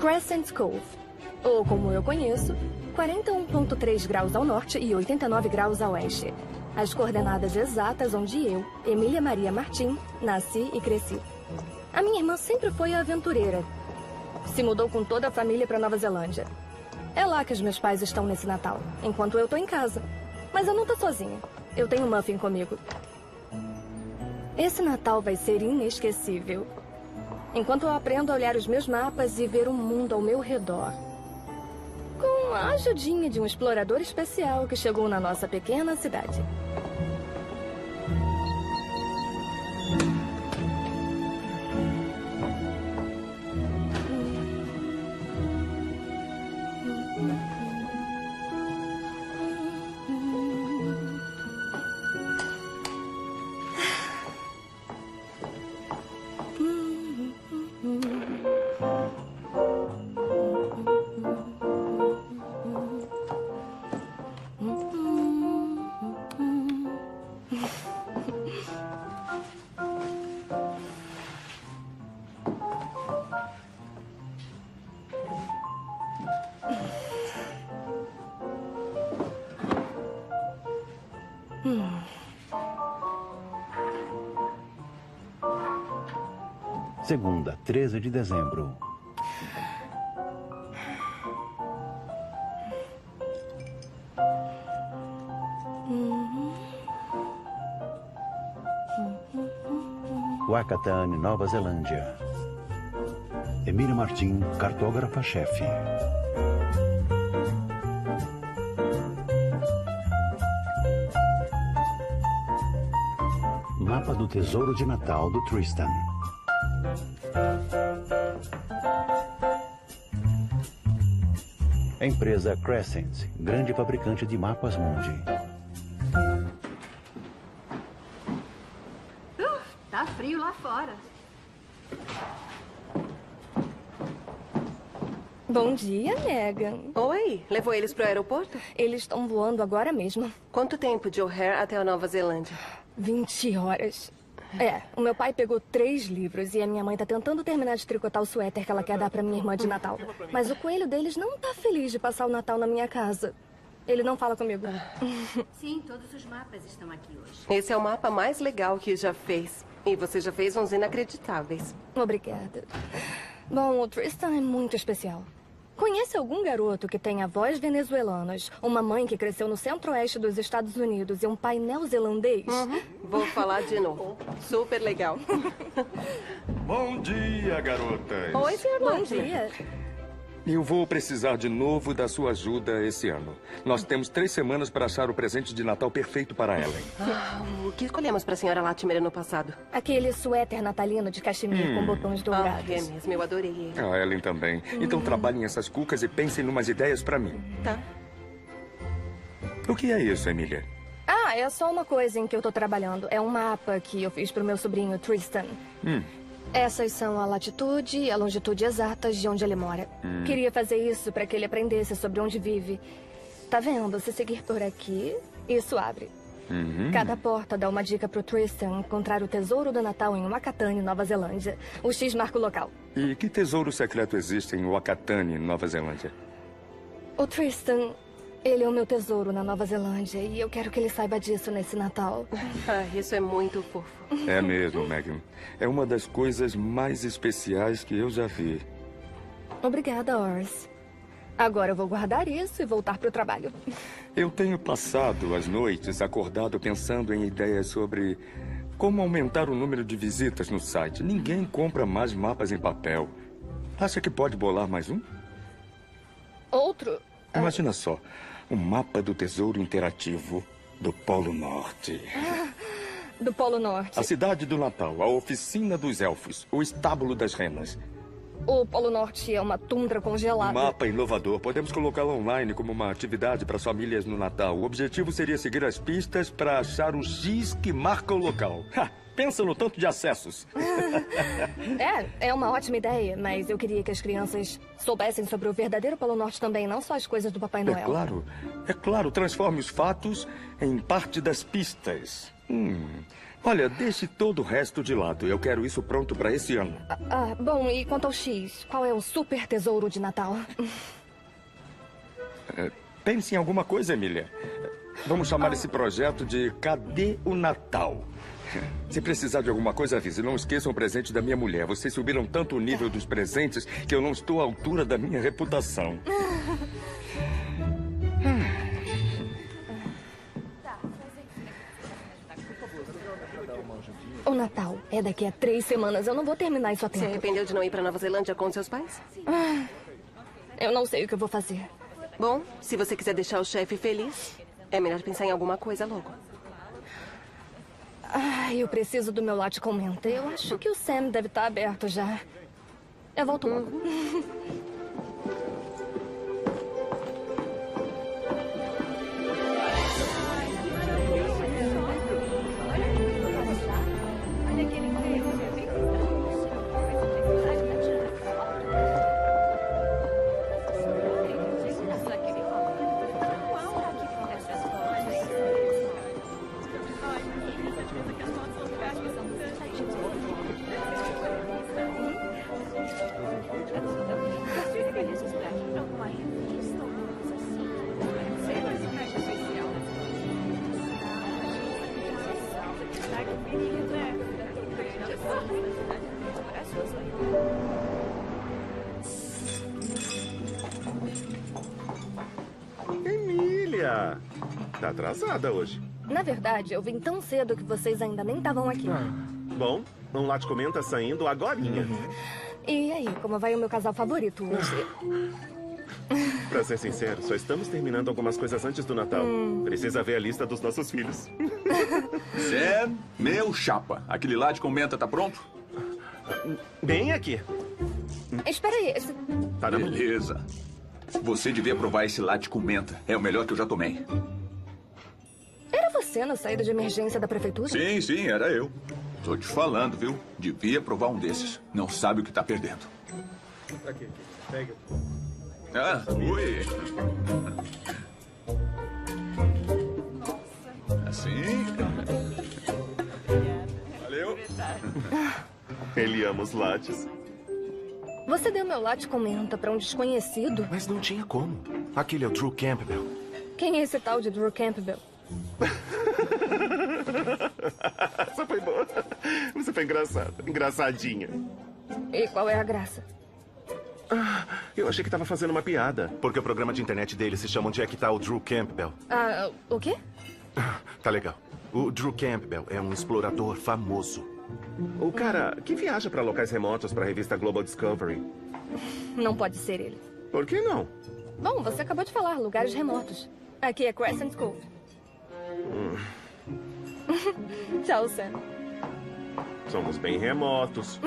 Crescent Cove. Ou, como eu conheço, 41.3 graus ao norte e 89 graus a oeste. As coordenadas exatas onde eu, Emília Maria Martim, nasci e cresci. A minha irmã sempre foi aventureira. Se mudou com toda a família para Nova Zelândia. É lá que os meus pais estão nesse Natal, enquanto eu tô em casa. Mas eu não tô sozinha. Eu tenho Muffin comigo. Esse Natal vai ser inesquecível. Enquanto eu aprendo a olhar os meus mapas e ver o mundo ao meu redor. Com a ajudinha de um explorador especial que chegou na nossa pequena cidade. 13 de dezembro. Wakatan, Nova Zelândia. Emília Martim, cartógrafa-chefe. Mapa do Tesouro de Natal do Tristan. Empresa Crescent, grande fabricante de mapas mundi. Uh, tá frio lá fora. Bom dia, Megan. Oi, levou eles pro aeroporto? Eles estão voando agora mesmo. Quanto tempo de O'Hare até a Nova Zelândia? 20 horas. É, o meu pai pegou três livros e a minha mãe tá tentando terminar de tricotar o suéter que ela quer dar pra minha irmã de Natal. Mas o coelho deles não tá feliz de passar o Natal na minha casa. Ele não fala comigo. Sim, todos os mapas estão aqui hoje. Esse é o mapa mais legal que já fez. E você já fez uns inacreditáveis. Obrigada. Bom, o Tristan é muito especial. Conhece algum garoto que tem avós venezuelanos, uma mãe que cresceu no centro-oeste dos Estados Unidos e um pai neozelandês? Uhum. Vou falar de novo. Super legal. Bom dia, garotas. Oi, senhor Bom dia. Eu vou precisar de novo da sua ajuda esse ano. Nós temos três semanas para achar o presente de Natal perfeito para Ellen. Ah, o que escolhemos pra senhora Latimer ano passado? Aquele suéter natalino de cachemir com botões Ah, dourados. é mesmo, eu adorei ele. A Ellen também. Então trabalhem essas cucas e pensem numas ideias para mim. Tá. O que é isso, Emília? Ah, é só uma coisa em que eu tô trabalhando. É um mapa que eu fiz pro meu sobrinho Tristan. Hum. Essas são a latitude e a longitude exatas de onde ele mora. Queria fazer isso para que ele aprendesse sobre onde vive. Tá vendo? Se seguir por aqui, isso abre. Uhum. Cada porta dá uma dica pro Tristan encontrar o tesouro do Natal em Wakatani, Nova Zelândia. O X marca o local. E que tesouro secreto existe em Wakatani, Nova Zelândia? O Tristan, ele é o meu tesouro na Nova Zelândia e eu quero que ele saiba disso nesse Natal. Ah, isso é muito fofo. É mesmo, Megan. É uma das coisas mais especiais que eu já vi. Obrigada, Horace. Agora eu vou guardar isso e voltar pro trabalho. Eu tenho passado as noites acordado pensando em ideias sobre como aumentar o número de visitas no site. Ninguém compra mais mapas em papel. Acha que pode bolar mais um? Outro? Imagina só, um mapa do tesouro interativo do Polo Norte. Do Polo Norte. A cidade do Natal, a oficina dos elfos, o estábulo das renas. O Polo Norte é uma tundra Um congelada. mapa inovador. Podemos colocá-lo online como uma atividade para as famílias no Natal. O objetivo seria seguir as pistas para achar o X que marca o local. Ha! Pensa no tanto de acessos. É, é uma ótima ideia, mas eu queria que as crianças soubessem sobre o verdadeiro Polo Norte também, não só as coisas do Papai É Noel. claro, é claro. Transforme os fatos em parte das pistas. Hum, Olha, deixe todo o resto de lado. Eu quero isso pronto para esse ano. Ah, bom, e quanto ao X? Qual é o super tesouro de Natal? Pense em alguma coisa, Emília. Vamos chamar esse projeto de Cadê o Natal? Se precisar de alguma coisa, avise. Não esqueçam o presente da minha mulher. Vocês subiram tanto o nível dos presentes que eu não estou à altura da minha reputação. O Natal é daqui a três semanas. Eu não vou terminar isso a Se tempo. arrependeu de não ir pra Nova Zelândia com seus pais? Eu não sei o que eu vou fazer. Bom, se você quiser deixar o chefe feliz, é melhor pensar em alguma coisa logo. Ai, eu preciso do meu latte com menta. Eu acho que o Sam deve estar aberto já. Eu volto logo. Hoje. Na verdade, eu vim tão cedo que vocês ainda nem estavam aqui. Bom, um Latte Comenta saindo agorinha. E aí, como vai o meu casal favorito hoje? Pra ser sincero, só estamos terminando algumas coisas antes do Natal. Precisa ver a lista dos nossos filhos. Sam, meu chapa. Aquele lá de comenta tá pronto? Bem aqui. Espera aí, esse- Tá. Beleza. Você devia provar esse latte com menta. É o melhor que eu já tomei. Você na saída de emergência da prefeitura? Sim, sim, era eu. Tô te falando, viu? Devia provar um desses. Não sabe o que tá perdendo. Aqui, aqui. Pega. Ah, ui. Assim. Valeu. Ele ama os lattes. Você deu meu latte com menta pra um desconhecido? Mas não tinha como. Aquele é o Drew Campbell. Quem é esse tal de Drew Campbell? Essa foi boa. Você foi engraçada. Engraçadinha. E qual é a graça? Eu achei que tava fazendo uma piada. Porque o programa de internet dele se chama Onde é que tá o Drew Campbell. Ah, o quê? Tá legal. O Drew Campbell é um explorador famoso. O cara que viaja pra locais remotos pra revista Global Discovery. Não pode ser ele. Por que não? Bom, você acabou de falar, lugares remotos. Aqui é Crescent Cove. Tchau, Sam. Somos bem remotos.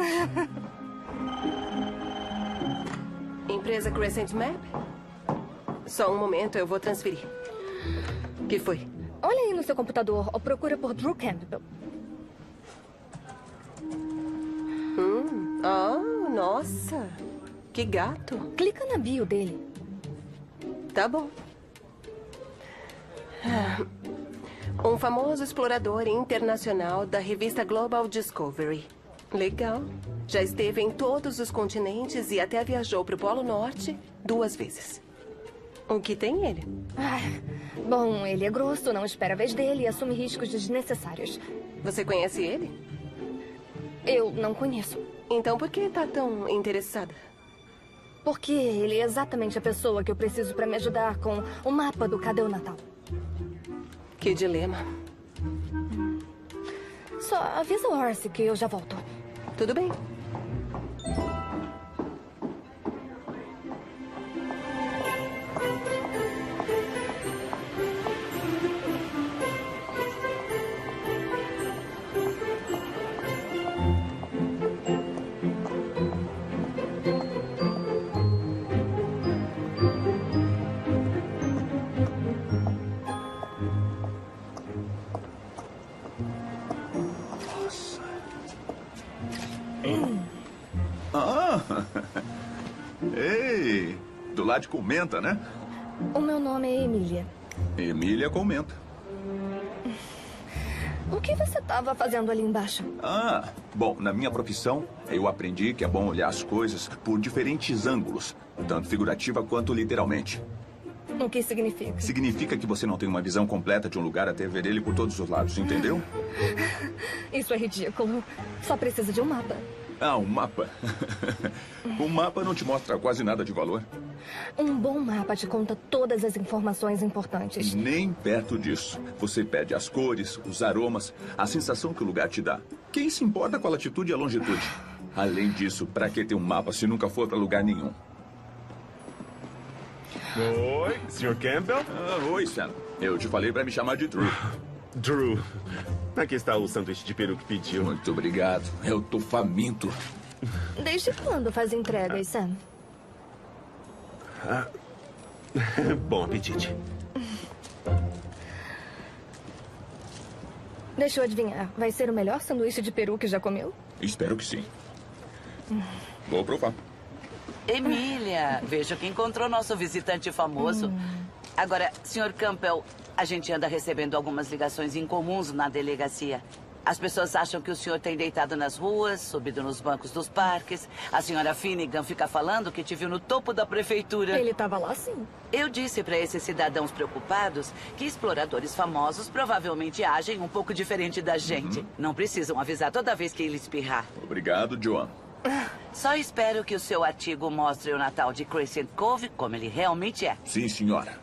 Empresa Crescent Map? Só um momento, eu vou transferir. que foi? Olha aí no seu computador ou procura por Drew Campbell. Oh, nossa. Que gato. Clica na bio dele. Tá bom. Ah, famoso explorador internacional da revista Global Discovery. Legal. Já esteve em todos os continentes e até viajou para o Polo Norte duas vezes. O que tem ele? Ai, bom, ele é grosso, não espera a vez dele e assume riscos desnecessários. Você conhece ele? Eu não conheço. Então por que tá tão interessada? Porque ele é exatamente a pessoa que eu preciso para me ajudar com o mapa do Cadê o Natal. Que dilema. Só avisa o Orsi que eu já volto. Tudo bem. De comenta, né? O meu nome é Emília. Emília comenta. O que você estava fazendo ali embaixo? Ah, bom, na minha profissão, eu aprendi que é bom olhar as coisas por diferentes ângulos, tanto figurativa quanto literalmente. O que significa? Significa que você não tem uma visão completa de um lugar até ver ele por todos os lados, entendeu? Isso é ridículo. Só precisa de um mapa. Ah, um mapa. um mapa não te mostra quase nada de valor. Um bom mapa te conta todas as informações importantes. Nem perto disso. Você pede as cores, os aromas, a sensação que o lugar te dá. Quem se importa com a latitude e a longitude? Além disso, pra que ter um mapa se nunca for pra lugar nenhum? Oi, Sr. Campbell? Ah, oi, Sam. Eu te falei pra me chamar de Drew. Drew. Aqui está o sanduíche de peru que pediu. Muito obrigado. Eu tô faminto. Desde quando faz entregas, Sam? Bom apetite. Deixa eu adivinhar. Vai ser o melhor sanduíche de peru que já comeu? Espero que sim. Vou provar. Emília, vejo que encontrou nosso visitante famoso. Agora, Sr. Campbell, a gente anda recebendo algumas ligações incomuns na delegacia. As pessoas acham que o senhor tem deitado nas ruas, subido nos bancos dos parques. A senhora Finnegan fica falando que te viu no topo da prefeitura. Ele estava lá sim. Eu disse para esses cidadãos preocupados que exploradores famosos provavelmente agem um pouco diferente da gente. Não precisam avisar toda vez que ele espirrar. Obrigado, Joan. Só espero que o seu artigo mostre o Natal de Crescent Cove como ele realmente é. Sim, senhora.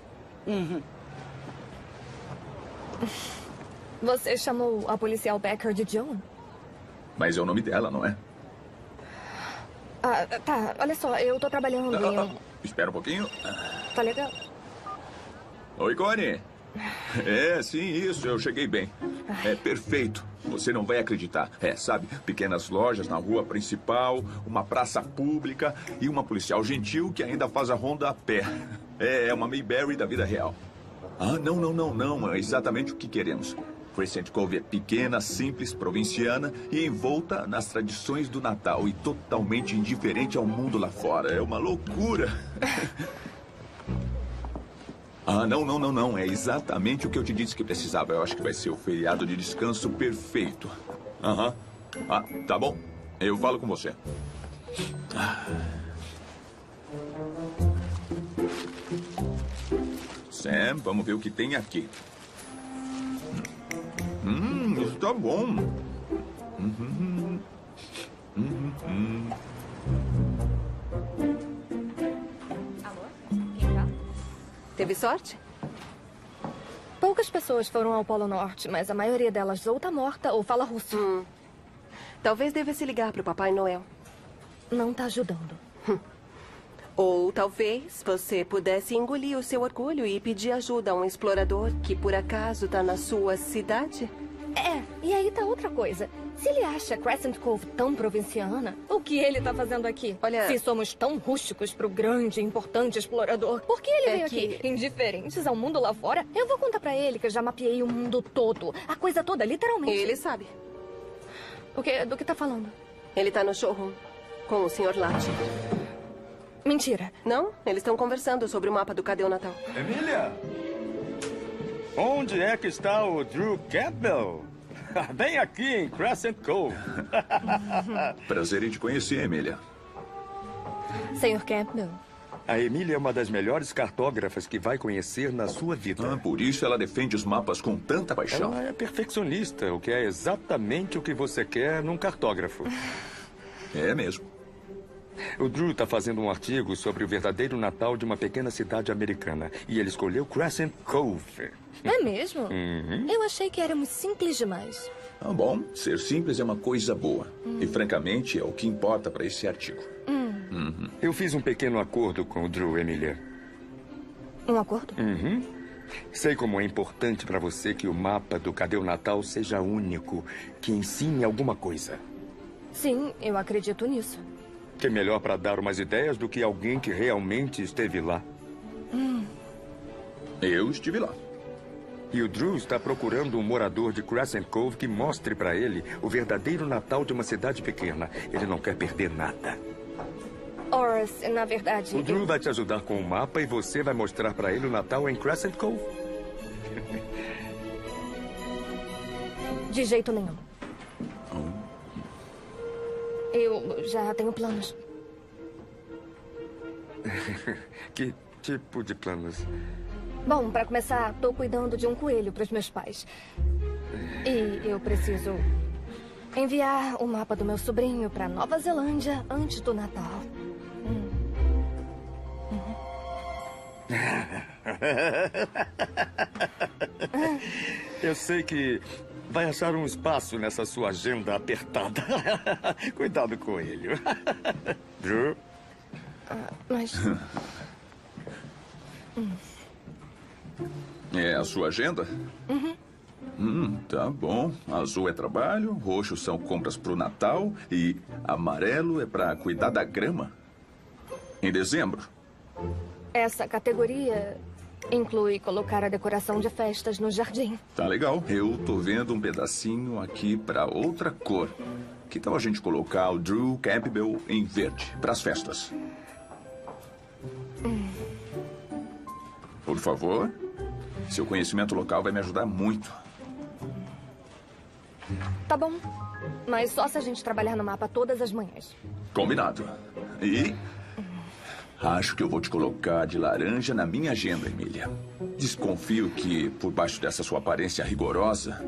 Você chamou a policial Becker de Joan? Mas é o nome dela, não é? Ah, tá. Olha só, eu tô trabalhando Ah, ah, em... espera um pouquinho. Tá legal? Oi, Connie. É, sim, isso, eu cheguei bem. É perfeito. Você não vai acreditar. É, sabe, pequenas lojas na rua principal, uma praça pública e uma policial gentil que ainda faz a ronda a pé. É, é uma Mayberry da vida real. Ah, não, não, não, não. É exatamente o que queremos. Crescent Cove é pequena, simples, provinciana e envolta nas tradições do Natal e totalmente indiferente ao mundo lá fora. É uma loucura. Ah, não, não, não, não. É exatamente o que eu te disse que precisava. Eu acho que vai ser o feriado de descanso perfeito. Aham. Ah, tá bom. Eu falo com você. Ah. Sam, vamos ver o que tem aqui. Hum, isso tá bom. Uhum. Uhum. Teve sorte? Poucas pessoas foram ao Polo Norte, mas a maioria delas ou tá morta ou fala russo. Talvez devesse ligar para o Papai Noel. Não tá ajudando. Ou talvez você pudesse engolir o seu orgulho e pedir ajuda a um explorador que por acaso está na sua cidade. É, e aí tá outra coisa. Se ele acha Crescent Cove tão provinciana, o que ele tá fazendo aqui? Olha- Se somos tão rústicos pro grande e importante explorador, por que ele É veio que- aqui? Indiferentes ao mundo lá fora? Eu vou contar pra ele que eu já mapeei o mundo todo. A coisa toda, literalmente. Ele sabe. O que, do que tá falando? Ele está no showroom com o Sr. Latte. Mentira. Não? Eles estão conversando sobre o mapa do Cadê o Natal. Emília! Onde é que está o Drew Campbell? Bem aqui em Crescent Cove. Prazer em te conhecer, Emília. Senhor Campbell. A Emília é uma das melhores cartógrafas que vai conhecer na sua vida. Ah, por isso ela defende os mapas com tanta paixão. Ela é perfeccionista, o que é exatamente o que você quer num cartógrafo. É mesmo. O Drew está fazendo um artigo sobre o verdadeiro Natal de uma pequena cidade americana. E ele escolheu Crescent Cove. É mesmo? Uhum. Eu achei que éramos simples demais. Ah, bom, ser simples é uma coisa boa. E francamente é o que importa para esse artigo. Eu fiz um pequeno acordo com o Drew, Emília. Um acordo? Uhum. Sei como é importante para você que o mapa do Cadê o Natal seja único, que ensine alguma coisa. Sim, eu acredito nisso. Que é melhor para dar umas ideias do que alguém que realmente esteve lá. Eu estive lá. E o Drew está procurando um morador de Crescent Cove que mostre para ele o verdadeiro Natal de uma cidade pequena. Ele não quer perder nada. Horace, na verdade. O Drew eu- vai te ajudar com o mapa e você vai mostrar para ele o Natal em Crescent Cove. De jeito nenhum. Eu já tenho planos. que tipo de planos? Bom, para começar, tô cuidando de um coelho para os meus pais. E eu preciso enviar o mapa do meu sobrinho para Nova Zelândia antes do Natal. Hum. Eu sei que vai achar um espaço nessa sua agenda apertada. Cuidado com ele. Drew? Ah, mas. É a sua agenda? Uhum. Hum, tá bom. Azul é trabalho, roxo são compras pro Natal e amarelo é pra cuidar da grama. Em dezembro. Essa categoria inclui colocar a decoração de festas no jardim. Tá legal. Eu tô vendo um pedacinho aqui pra outra cor. Que tal a gente colocar o Drew Campbell em verde pras festas? Hum. Por favor. Seu conhecimento local vai me ajudar muito. Tá bom. Mas só se a gente trabalhar no mapa todas as manhãs. Combinado. E acho que eu vou te colocar de laranja na minha agenda, Emília. Desconfio que, por baixo dessa sua aparência rigorosa,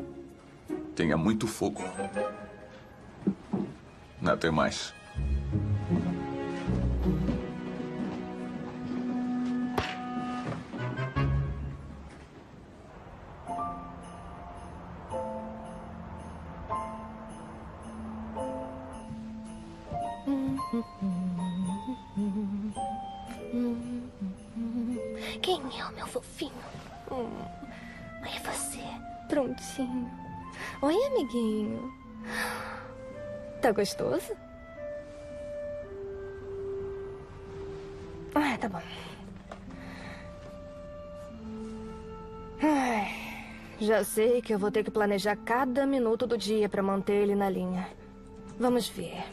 tenha muito fogo. Até mais. Gostoso? Ah, tá bom. Ai, já sei que eu vou ter que planejar cada minuto do dia para manter ele na linha. Vamos ver.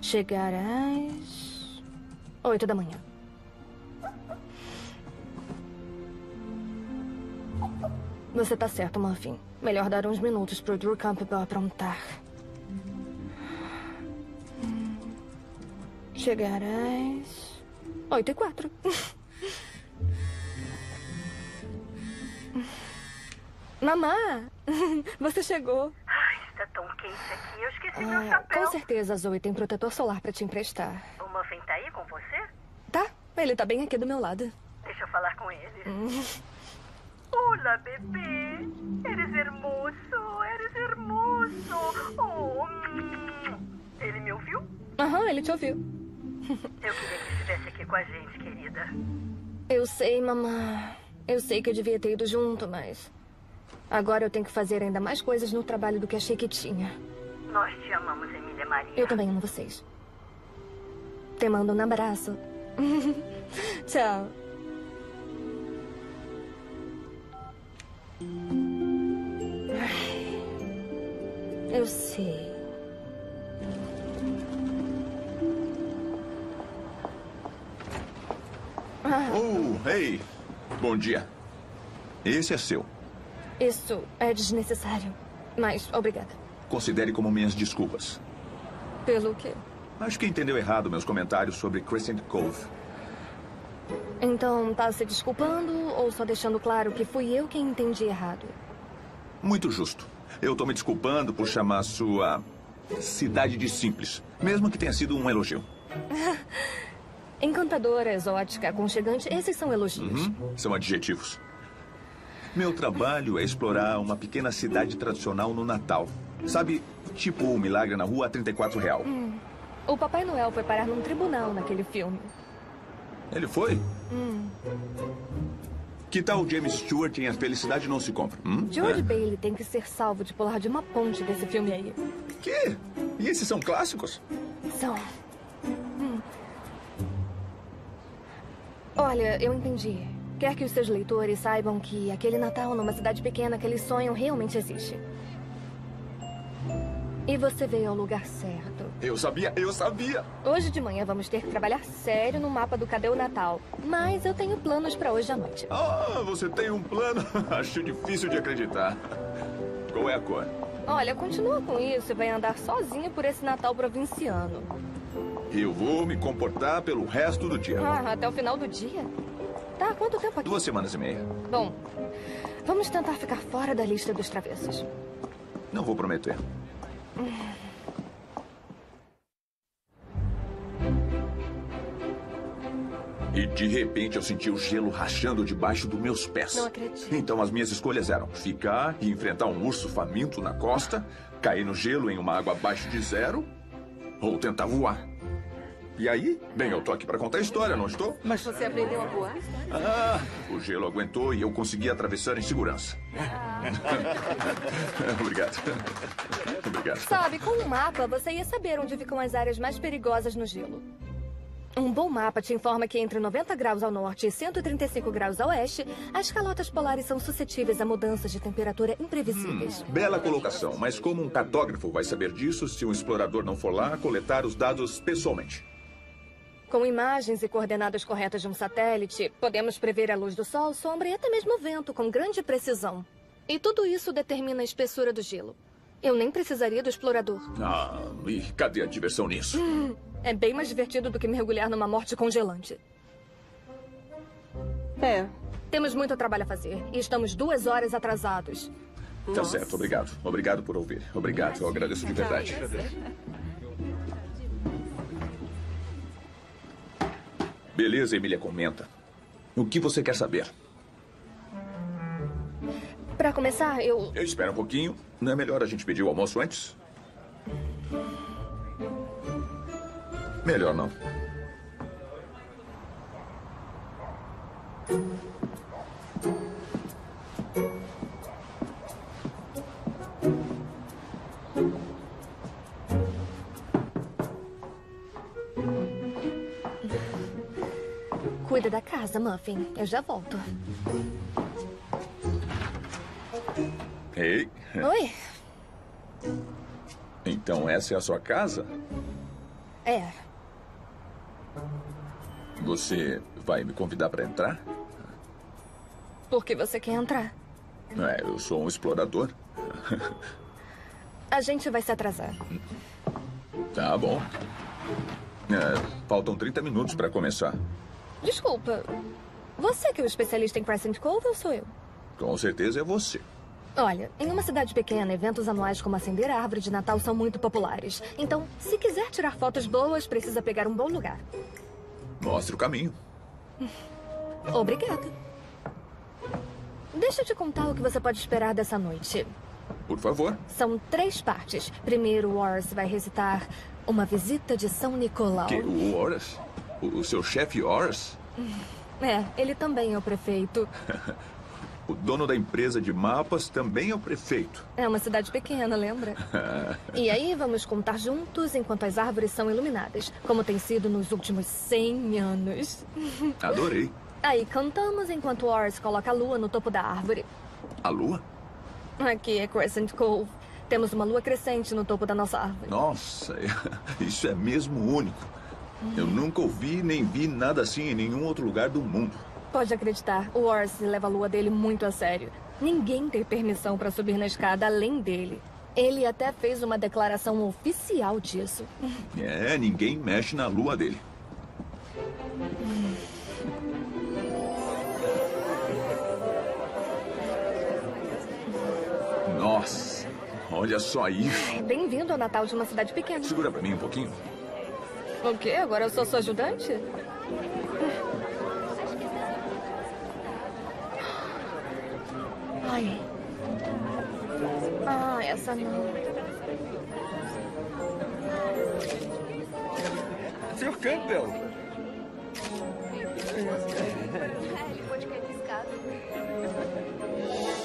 Chegar às oito da manhã. Você tá certo, Muffin. Melhor dar uns minutos pro Drew Campbell aprontar. Chegar às oito e quatro. Mamá, você chegou. Ai, está tão quente aqui. Eu esqueci meu Ah, chapéu. com certeza, Zoe tem protetor solar pra te emprestar. O Muffin tá aí com você? Tá, ele tá bem aqui do meu lado. Deixa eu falar com ele. Hum. Olá, bebê. Eres hermoso, eres hermoso. Oh, hum. Ele me ouviu? Aham, ele te ouviu. Eu queria que estivesse aqui com a gente, querida. Eu sei, mamã. Eu sei que eu devia ter ido junto, mas. Agora eu tenho que fazer ainda mais coisas no trabalho do que achei que tinha. Nós te amamos, Emília Maria. Eu também amo vocês. Te mando um abraço. Tchau. Eu sei. Oh, ei! Bom dia. Esse é seu. isso é desnecessário. Mas obrigada. Considere como minhas desculpas. Pelo quê? Acho que entendeu errado meus comentários sobre Crescent Cove. Então, tá se desculpando ou só deixando claro que fui eu quem entendi errado? Muito justo. Eu tô me desculpando por chamar sua cidade de simples, mesmo que tenha sido um elogio. Encantadora, exótica, aconchegante, esses são elogios. Uhum, São adjetivos. Meu trabalho é explorar uma pequena cidade tradicional no Natal. Sabe, tipo o Milagre na Rua 34 Real. Hum. O Papai Noel foi parar num tribunal naquele filme. Ele foi? Hum. Que tal o James Stewart em A Felicidade Não Se Compra? Hum? George É? Bailey tem que ser salvo de pular de uma ponte desse filme aí. Que? E esses são clássicos? São. Olha, eu entendi. Quer que os seus leitores saibam que aquele Natal numa cidade pequena que eles sonham realmente existe. E você veio ao lugar certo. Eu sabia, eu sabia. Hoje de manhã vamos ter que trabalhar sério no mapa do Cadê o Natal. Mas eu tenho planos pra hoje à noite. Ah, você tem um plano? Acho difícil de acreditar. Qual é a cor? Olha, continua com isso e vai andar sozinho por esse Natal provinciano. Eu vou me comportar pelo resto do dia. Ah, até o final do dia? Tá, quanto tempo aqui? Duas semanas e meia. Bom, vamos tentar ficar fora da lista dos travessos. Não vou prometer. E de repente eu senti o gelo rachando debaixo dos meus pés. Não acredito. Então as minhas escolhas eram ficar e enfrentar um urso faminto na costa, cair no gelo em uma água abaixo de zero, ou tentar voar. E aí? Bem, eu tô aqui pra contar a história, não estou? Mas você aprendeu a voar? Ah, o gelo aguentou e eu consegui atravessar em segurança. Obrigado. Obrigado. Sabe, com um mapa, você ia saber onde ficam as áreas mais perigosas no gelo. Um bom mapa te informa que entre 90 graus ao norte e 135 graus a oeste, as calotas polares são suscetíveis a mudanças de temperatura imprevisíveis. Bela colocação, mas como um cartógrafo vai saber disso se um explorador não for lá coletar os dados pessoalmente? Com imagens e coordenadas corretas de um satélite, podemos prever a luz do sol, sombra e até mesmo o vento com grande precisão. E tudo isso determina a espessura do gelo. Eu nem precisaria do explorador. Ah, e cadê a diversão nisso? Hum, é bem mais divertido do que mergulhar numa morte congelante. É. Temos muito trabalho a fazer e estamos duas horas atrasados. Tá certo, obrigado. Obrigado por ouvir. Obrigado, eu agradeço de verdade. Beleza, Emília, comenta. O que você quer saber? Pra começar, eu. Eu espero um pouquinho. Não é melhor a gente pedir o almoço antes? Melhor não. Casa, Muffin. Eu já volto. Ei, Oi? então essa é a sua casa? É. Você vai me convidar para entrar? Por que você quer entrar? É, eu sou um explorador. A gente vai se atrasar. Tá bom. É, faltam 30 minutos para começar. Desculpa. Você que é o especialista em Crescent Cove ou sou eu? Com certeza é você. Olha, em uma cidade pequena, eventos anuais como acender a árvore de Natal são muito populares. Então, se quiser tirar fotos boas, precisa pegar um bom lugar. Mostre o caminho. Obrigada. Deixa eu te contar o que você pode esperar dessa noite. Por favor. São três partes. Primeiro, o Wars vai recitar uma visita de São Nicolau. Que, o Horace? O, o seu chefe Horace? É, ele também é o prefeito. O dono da empresa de mapas também é o prefeito. É uma cidade pequena, lembra? E aí vamos contar juntos enquanto as árvores são iluminadas, como tem sido nos últimos 100 anos. Adorei. Aí cantamos enquanto Ors coloca a lua no topo da árvore. A lua? Aqui é Crescent Cove. Temos uma lua crescente no topo da nossa árvore. Nossa, isso é mesmo único. Eu nunca ouvi nem vi nada assim em nenhum outro lugar do mundo. Pode acreditar, o Ors leva a lua dele muito a sério. Ninguém tem permissão para subir na escada além dele. Ele até fez uma declaração oficial disso. É, ninguém mexe na lua dele. Nossa, olha só isso. Bem-vindo ao Natal de uma cidade pequena. Segura pra mim um pouquinho. O quê? Agora eu sou sua ajudante? Ai. Ah, essa não. Sr. Campbell.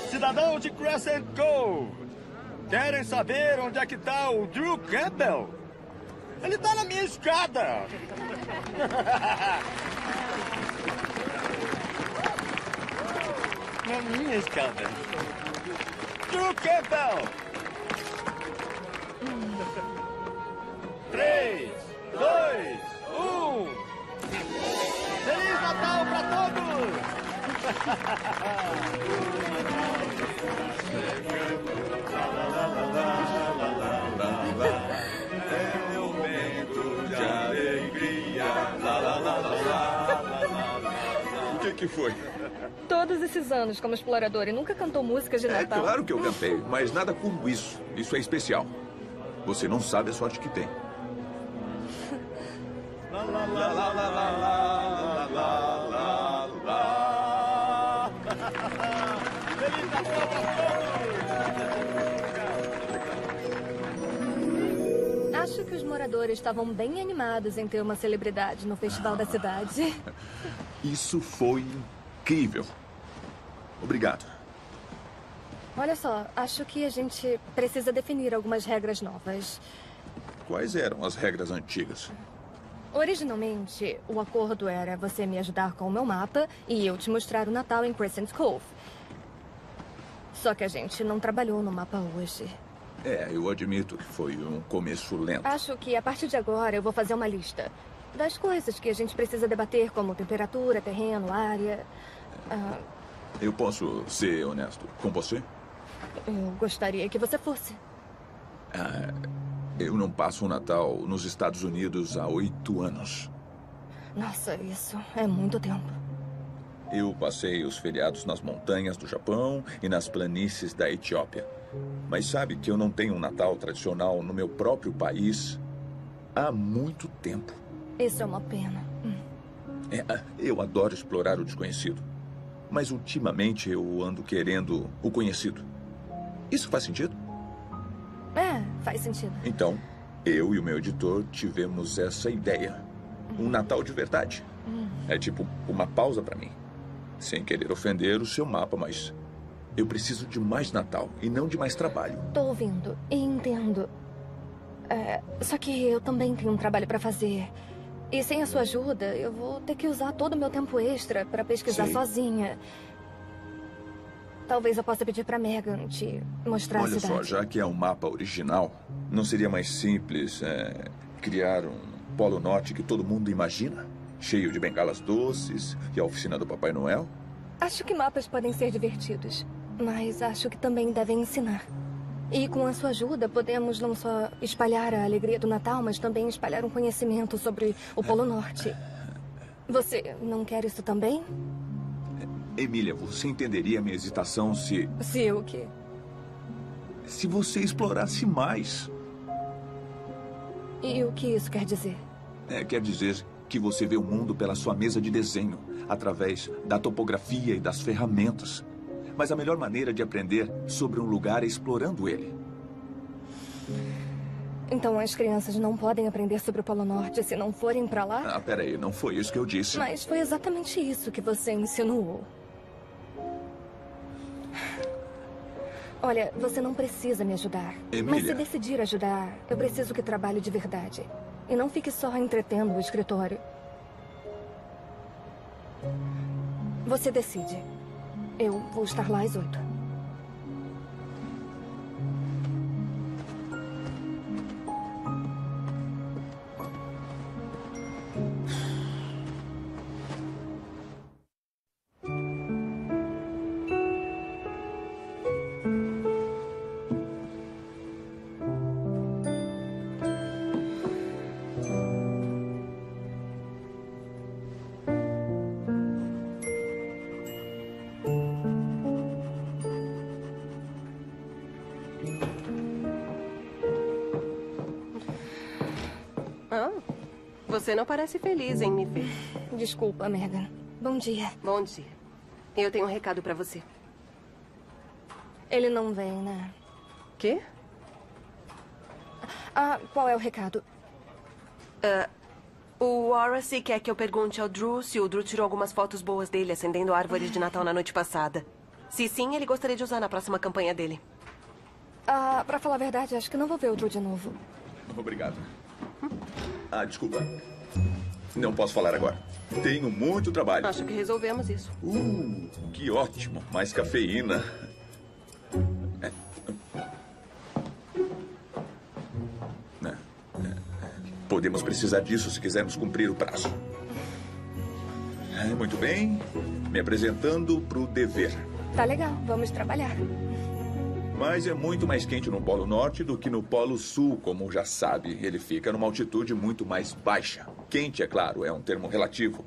Cidadão de Crescent Cove. Querem saber onde é que tá o Drew Campbell? Ele tá na minha escada. na minha escada. Drew Campbell. Três, dois, um. Feliz Natal pra todos! que, que foi? Todos esses anos como explorador e nunca cantou músicas de É Natal. claro que eu cantei, mas nada como isso. Isso é especial. Você não sabe a sorte que tem. Acho que os moradores estavam bem animados em ter uma celebridade no festival da cidade. Isso foi incrível. Obrigado. Olha só, acho que a gente precisa definir algumas regras novas. Quais eram as regras antigas? Originalmente, o acordo era você me ajudar com o meu mapa e eu te mostrar o Natal em Crescent Cove. Só que a gente não trabalhou no mapa hoje. É, eu admito que foi um começo lento. Acho que a partir de agora eu vou fazer uma lista das coisas que a gente precisa debater, como temperatura, terreno, área. Ah, Eu posso ser honesto com você? eu gostaria que você fosse. Ah, eu não passo o Natal nos Estados Unidos há oito anos. Nossa, isso é muito tempo. Eu passei os feriados nas montanhas do Japão e nas planícies da Etiópia. Mas sabe que eu não tenho um Natal tradicional no meu próprio país há muito tempo. Isso é uma pena. Hum. É, ah, eu adoro explorar o desconhecido. Mas ultimamente eu ando querendo o conhecido. Isso faz sentido? É, faz sentido. Então, eu e o meu editor tivemos essa ideia. Um Natal de verdade. Hum. É tipo uma pausa pra mim. Sem querer ofender o seu mapa, mas eu preciso de mais Natal e não de mais trabalho. Tô ouvindo e entendo. É, só que eu também tenho um trabalho pra fazer. E sem a sua ajuda, eu vou ter que usar todo o meu tempo extra pra pesquisar Sei. sozinha. Talvez eu possa pedir pra Megan te mostrar a Olha só, cidade. já que é um mapa original, não seria mais simples é, criar um Polo Norte que todo mundo imagina? Cheio de bengalas doces e a oficina do Papai Noel? Acho que mapas podem ser divertidos, mas acho que também devem ensinar. E com a sua ajuda, podemos não só espalhar a alegria do Natal, mas também espalhar um conhecimento sobre o Polo Norte. Você não quer isso também? Emília, você entenderia a minha hesitação se. Se o quê? se você explorasse mais. E o que isso quer dizer? É, quer dizer que você vê o mundo pela sua mesa de desenho, através da topografia e das ferramentas. Mas a melhor maneira de aprender sobre um lugar é explorando ele. Então as crianças não podem aprender sobre o Polo Norte se não forem pra lá? Ah, peraí, não foi isso que eu disse. Mas foi exatamente isso que você insinuou. Olha, você não precisa me ajudar. Mas se Emília. decidir ajudar, eu preciso que trabalhe de verdade. E não fique só entretendo o escritório. Você decide. Eu vou estar lá às oito. Você não parece feliz em me ver. Desculpa, Megan. Bom dia. Bom dia. Eu tenho um recado pra você. Ele não vem, né? Quê? Ah, qual é o recado? Ah, o Horace quer que eu pergunte ao Drew se o Drew tirou algumas fotos boas dele acendendo a árvore de Natal na noite passada. Se sim, ele gostaria de usar na próxima campanha dele. Ah, pra falar a verdade, acho que não vou ver o Drew de novo. Obrigado. Ah, desculpa. Não posso falar agora. Tenho muito trabalho. Acho que resolvemos isso. Uh, que ótimo. Mais cafeína. É. É, é. Podemos precisar disso se quisermos cumprir o prazo. Muito bem. Me apresentando para o dever. Tá legal, vamos trabalhar. Mas é muito mais quente no Polo Norte do que no Polo Sul, como já sabe. Ele fica numa altitude muito mais baixa. Quente, é claro, é um termo relativo.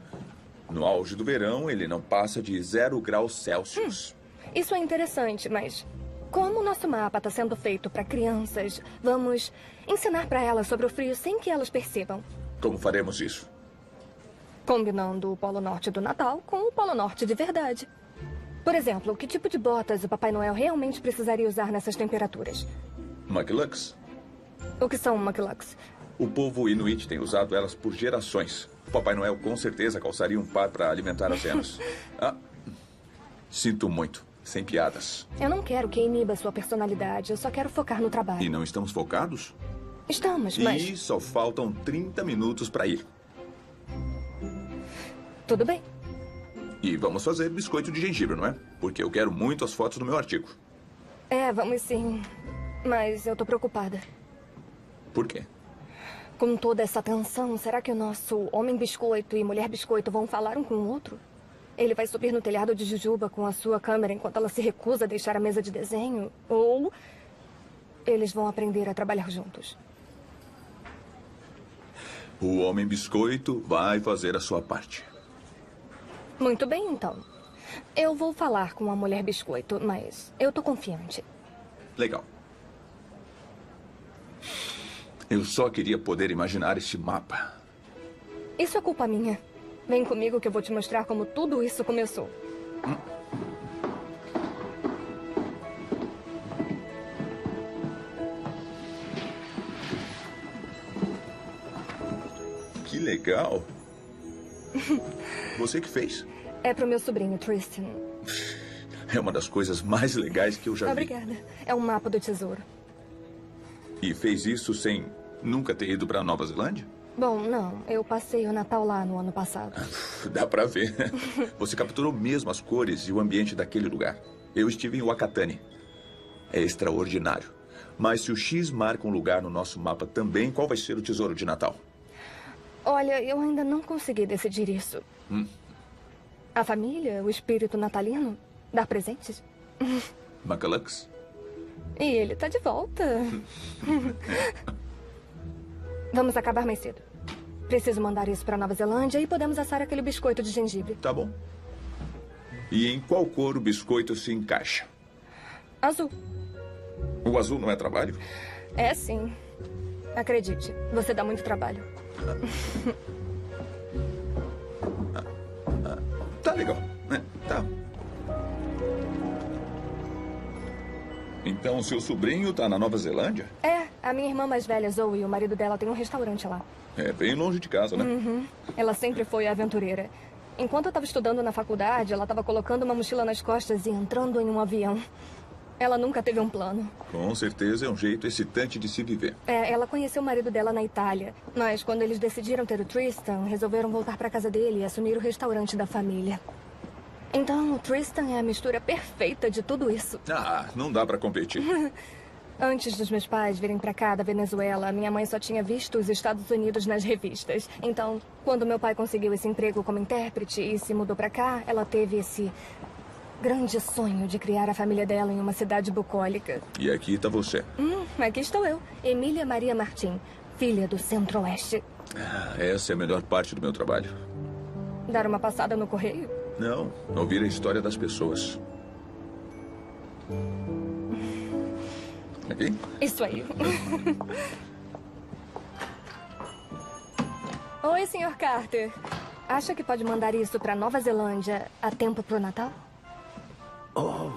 No auge do verão, ele não passa de zero graus Celsius. Isso é interessante, mas como o nosso mapa está sendo feito para crianças, vamos ensinar para elas sobre o frio sem que elas percebam. Como faremos isso? Combinando o Polo Norte do Natal com o Polo Norte de verdade. Por exemplo, que tipo de botas o Papai Noel realmente precisaria usar nessas temperaturas? McLux? O que são McLux? O povo Inuit tem usado elas por gerações. O Papai Noel com certeza calçaria um par para alimentar as renas. Ah, sinto muito. Sem piadas. Eu não quero que iniba sua personalidade. Eu só quero focar no trabalho. E não estamos focados? Estamos, mas... E só faltam 30 minutos para ir. Tudo bem. E vamos fazer biscoito de gengibre, não é? Porque eu quero muito as fotos do meu artigo. É, vamos sim. Mas eu tô preocupada. Por quê? Com toda essa tensão, será que o nosso homem biscoito e mulher biscoito vão falar um com o outro? Ele vai subir no telhado de Jujuba com a sua câmera enquanto ela se recusa a deixar a mesa de desenho? Ou eles vão aprender a trabalhar juntos? O homem biscoito vai fazer a sua parte. Muito bem, então. Eu vou falar com a mulher biscoito, mas eu tô confiante. Legal. Eu só queria poder imaginar este mapa. Isso é culpa minha. Vem comigo que eu vou te mostrar como tudo isso começou. Que legal. Você que fez. É pro meu sobrinho, Tristan. É uma das coisas mais legais que eu já vi. Obrigada. É um mapa do tesouro. E fez isso sem nunca ter ido para Nova Zelândia? Bom, não. Eu passei o Natal lá no ano passado. Dá pra ver. Você capturou mesmo as cores e o ambiente daquele lugar. Eu estive em Wakatani. É extraordinário. Mas se o X marca um lugar no nosso mapa também, qual vai ser o tesouro de Natal? Olha, eu ainda não consegui decidir isso. Hum. A família, o espírito natalino, dar presentes. Macalux? E ele tá de volta. Vamos acabar mais cedo. Preciso mandar isso pra Nova Zelândia e podemos assar aquele biscoito de gengibre. Tá bom. E em qual cor o biscoito se encaixa? Azul. O azul não é trabalho? É sim. Acredite, você dá muito trabalho. legal. É, tá. Então seu sobrinho tá na Nova Zelândia? É, a minha irmã mais velha, Zoe, o marido dela tem um restaurante lá. É bem longe de casa, né? Uhum. Ela sempre foi aventureira. Enquanto eu estava estudando na faculdade, ela estava colocando uma mochila nas costas e entrando em um avião. Ela nunca teve um plano. Com certeza é um jeito excitante de se viver. É, ela conheceu o marido dela na Itália. Mas quando eles decidiram ter o Tristan, resolveram voltar para casa dele e assumir o restaurante da família. Então, o Tristan é a mistura perfeita de tudo isso. Ah, não dá pra competir. Antes dos meus pais virem pra cá da Venezuela, minha mãe só tinha visto os Estados Unidos nas revistas. Então, quando meu pai conseguiu esse emprego como intérprete e se mudou pra cá, ela teve esse grande sonho de criar a família dela em uma cidade bucólica. E aqui tá você. Hum, aqui estou eu, Emília Maria Martim, filha do Centro-Oeste. Ah, Essa é a melhor parte do meu trabalho. Dar uma passada no correio? Não, ouvir a história das pessoas. Aqui? Isso aí. Oi, Sr. Carter. Acha que pode mandar isso pra Nova Zelândia a tempo pro Natal? Oh,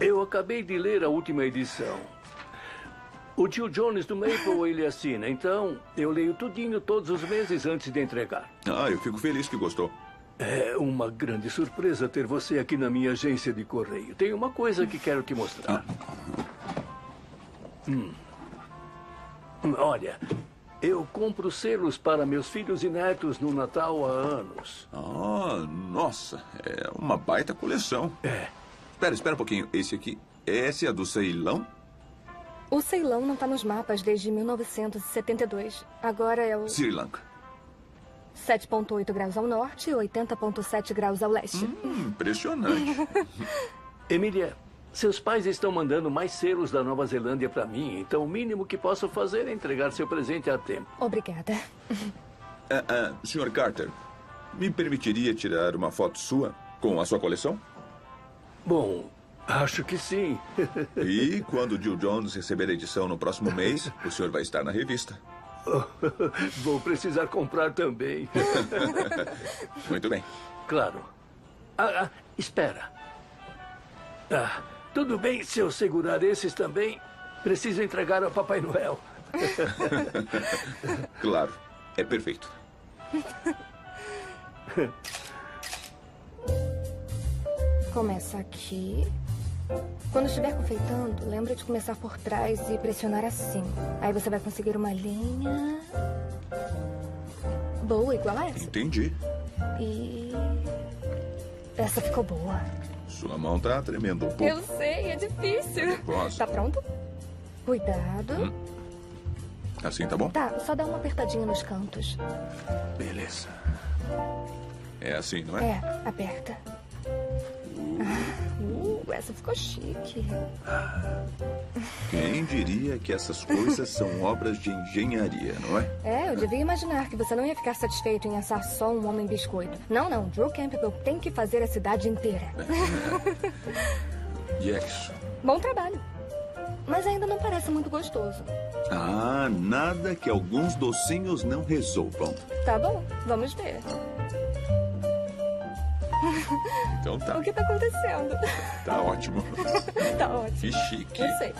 eu acabei de ler a última edição. O tio Jones do Maple ele assina, então eu leio tudinho todos os meses antes de entregar. Ah, eu fico feliz que gostou. É uma grande surpresa ter você aqui na minha agência de correio. Tem uma coisa que quero te mostrar. Hum. Olha, eu compro selos para meus filhos e netos no Natal há anos. Ah, nossa, é uma baita coleção. É. Espera, espera um pouquinho. Esse aqui, essa é a do Ceilão? O Ceilão não tá nos mapas desde 1972. Agora é o Sri Lanka. 7.8 graus ao norte e 80.7 graus ao leste. Hum, impressionante. Emília, Seus pais estão mandando mais selos da Nova Zelândia para mim, então o mínimo que posso fazer é entregar seu presente a tempo. Obrigada. Ah, ah, Sr. Carter, me permitiria tirar uma foto sua com a sua coleção? Bom, acho que sim. E quando o Jill Jones receber a edição no próximo mês, o senhor vai estar na revista. Vou precisar comprar também. Muito bem. Claro. Ah, ah, espera. Ah, tudo bem se eu segurar esses também? Preciso entregar ao Papai Noel. Claro, é perfeito. Começa aqui. Quando estiver confeitando, lembra de começar por trás e pressionar assim. Aí você vai conseguir uma linha. Boa, igual a essa. Entendi. E. Essa ficou boa. Sua mão tá tremendo um pouco. Eu sei, é difícil. nervosa. Tá pronto? Cuidado. Assim tá bom? Tá, só dá uma apertadinha nos cantos. Beleza. É assim, não é? É, aperta. Uh, essa ficou chique. Quem diria que essas coisas são obras de engenharia, não é? É, eu devia imaginar que você não ia ficar satisfeito em assar só um homem biscoito. Não, não. Drew Campbell tem que fazer a cidade inteira. É isso. Bom trabalho. Mas ainda não parece muito gostoso. Ah, nada que alguns docinhos não resolvam. Tá bom, vamos ver. Então tá. O que tá acontecendo? Tá ótimo. tá ótimo. Que chique. Eu sei.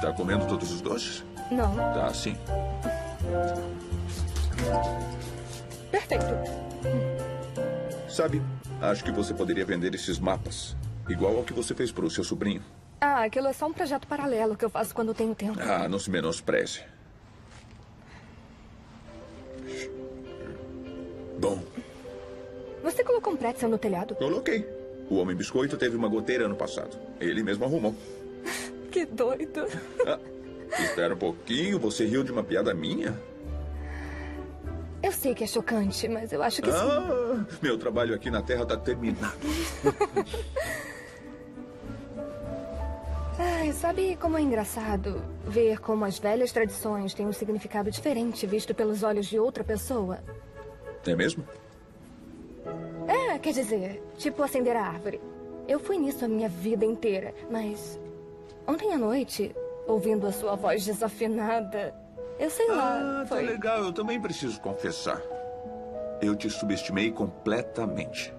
Tá comendo todos os doces? Não. Tá, sim. Perfeito. Sabe, acho que você poderia vender esses mapas. Igual ao que você fez pro seu sobrinho. Ah, aquilo é só um projeto paralelo que eu faço quando tenho tempo. Ah, não se menospreze. Bom, Você colocou um pretzel no telhado? coloquei. O Homem Biscoito teve uma goteira ano passado. Ele mesmo arrumou. Que doido. Ah, espera um pouquinho, você riu de uma piada minha? Eu sei que é chocante, mas eu acho que sim. Ah, meu trabalho aqui na Terra tá terminado. Ai, sabe como é engraçado ver como as velhas tradições têm um significado diferente visto pelos olhos de outra pessoa? É mesmo? É, quer dizer, tipo acender a árvore. Eu fui nisso a minha vida inteira, mas ontem à noite, ouvindo a sua voz desafinada, eu sei lá, Ah, tá foi. legal. Eu também preciso confessar. Eu te subestimei completamente.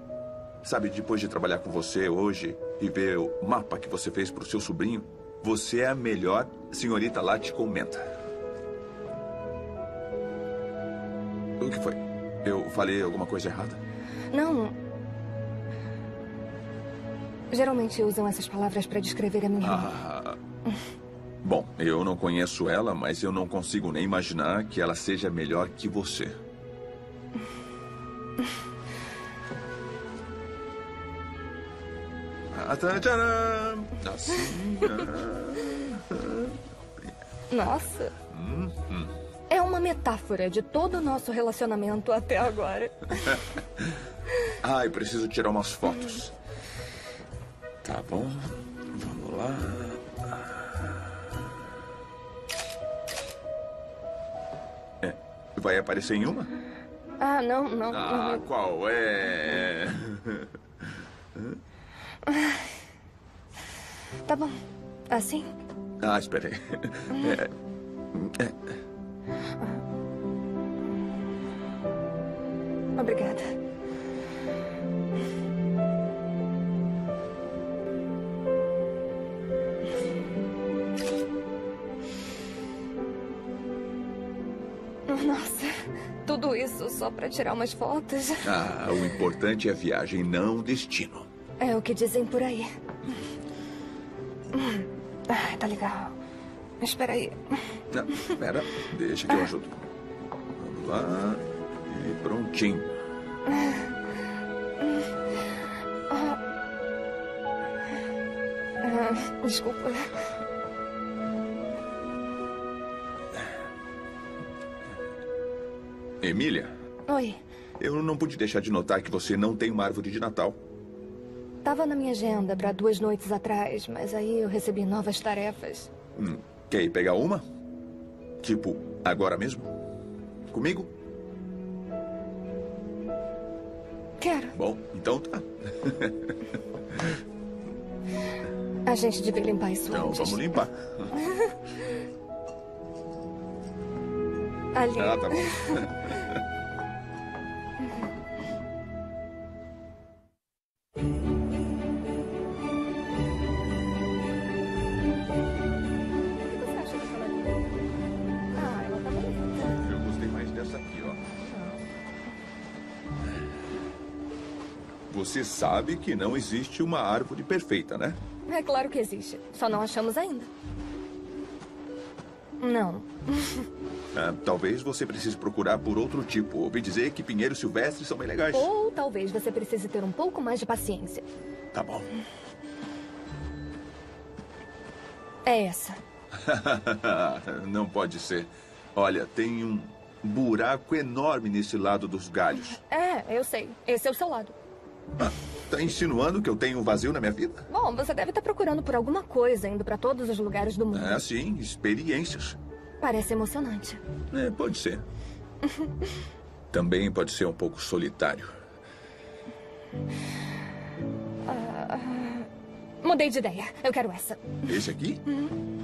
Sabe, depois de trabalhar com você hoje e ver o mapa que você fez pro seu sobrinho, você é a melhor senhorita lá te comenta. O que foi? Eu falei alguma coisa errada? Não. Geralmente usam essas palavras para descrever a minha. Ah. Bom, eu não conheço ela, mas eu não consigo nem imaginar que ela seja melhor que você. Ah! Assim. ah. Nossa, uma metáfora de todo o nosso relacionamento até agora. Ai, preciso tirar umas fotos. Tá bom, vamos lá. É, vai aparecer em uma? Ah, não, não. Ah, não. qual é? Tá bom. Assim? Ah, espera aí. É, é, Obrigada. Nossa, tudo isso só pra tirar umas fotos? Ah, o importante é a viagem, não o destino. É o que dizem por aí. Ah, tá legal. Espera aí. Não, espera, deixa que eu ajudo. Vamos lá. E prontinho. Desculpa. Emília, Oi. Eu não pude deixar de notar que você não tem uma árvore de Natal. Tava na minha agenda para duas noites atrás, mas aí eu recebi novas tarefas. Hum, quer ir pegar uma? Tipo, agora mesmo? Comigo? Quero. Bom, então tá. A gente devia limpar isso Então antes. vamos limpar. Ali. Ah, tá bom. Sabe que não existe uma árvore perfeita, né? É claro que existe. Só não achamos ainda. Não. Ah, talvez você precise procurar por outro tipo. Ouvi dizer que pinheiros silvestres são bem legais. Ou talvez você precise ter um pouco mais de paciência. Tá bom. É essa. Não pode ser. Olha, tem um buraco enorme nesse lado dos galhos. É, eu sei. Esse é o seu lado. Tá insinuando que eu tenho um vazio na minha vida? Bom, você deve estar procurando por alguma coisa, indo para todos os lugares do mundo. É, sim, experiências. Parece emocionante. É, pode ser. Também pode ser um pouco solitário. Ah, mudei de ideia. Eu quero essa. Esse aqui?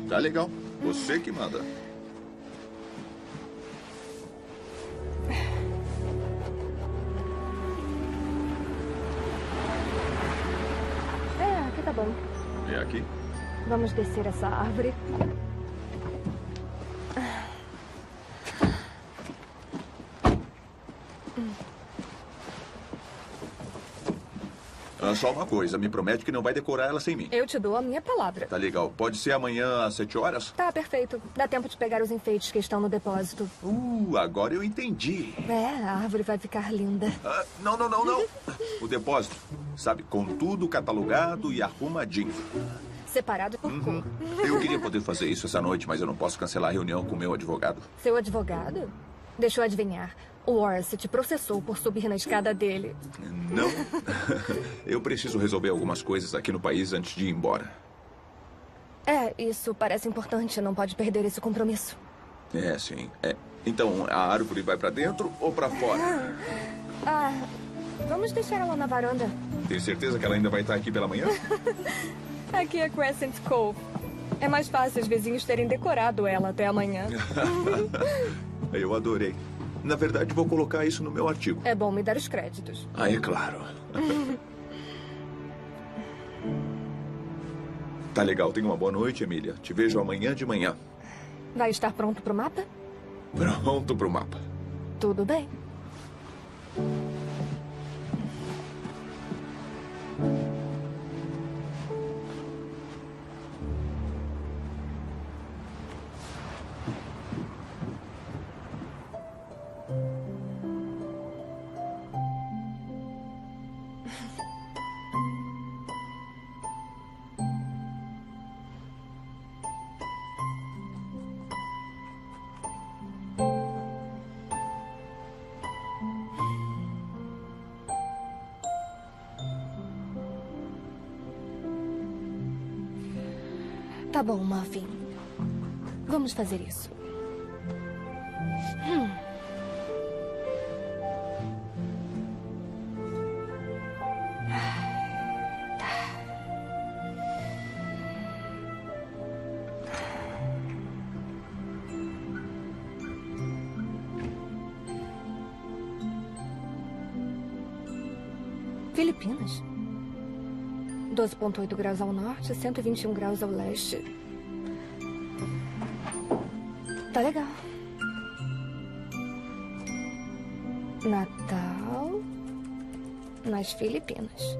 Tá legal. Você que manda. É, aqui? Vamos descer essa árvore. Ah, só uma coisa, me promete que não vai decorar ela sem mim. Eu te dou a minha palavra. Tá legal. Pode ser amanhã às sete horas? Tá, perfeito. Dá tempo de pegar os enfeites que estão no depósito. Uh, agora eu entendi. É, a árvore vai ficar linda. Ah, não, não, não, não. O depósito, sabe, com tudo catalogado e arrumadinho. Separado por cor. Eu queria poder fazer isso essa noite, mas eu não posso cancelar a reunião com o meu advogado. Seu advogado? Deixa eu adivinhar. O Horace te processou por subir na escada dele. Não. Eu preciso resolver algumas coisas aqui no país antes de ir embora. É, isso parece importante. Não pode perder esse compromisso. É, sim. É. Então, a árvore vai pra dentro ou pra fora? Ah, vamos deixar ela na varanda. Tem certeza que ela ainda vai estar aqui pela manhã? Aqui é Crescent Cove. É mais fácil os vizinhos terem decorado ela até amanhã. Eu adorei. Na verdade, vou colocar isso no meu artigo. É bom me dar os créditos. Ah, é claro. Tá legal. Tenha uma boa noite, Emília. Te vejo amanhã de manhã. Vai estar pronto pro mapa? Pronto pro mapa. Tudo bem. Tá bom, Muffin. Vamos fazer isso. Filipinas? 12,8 graus ao norte, 121 graus ao leste. Tá legal. Natal nas Filipinas.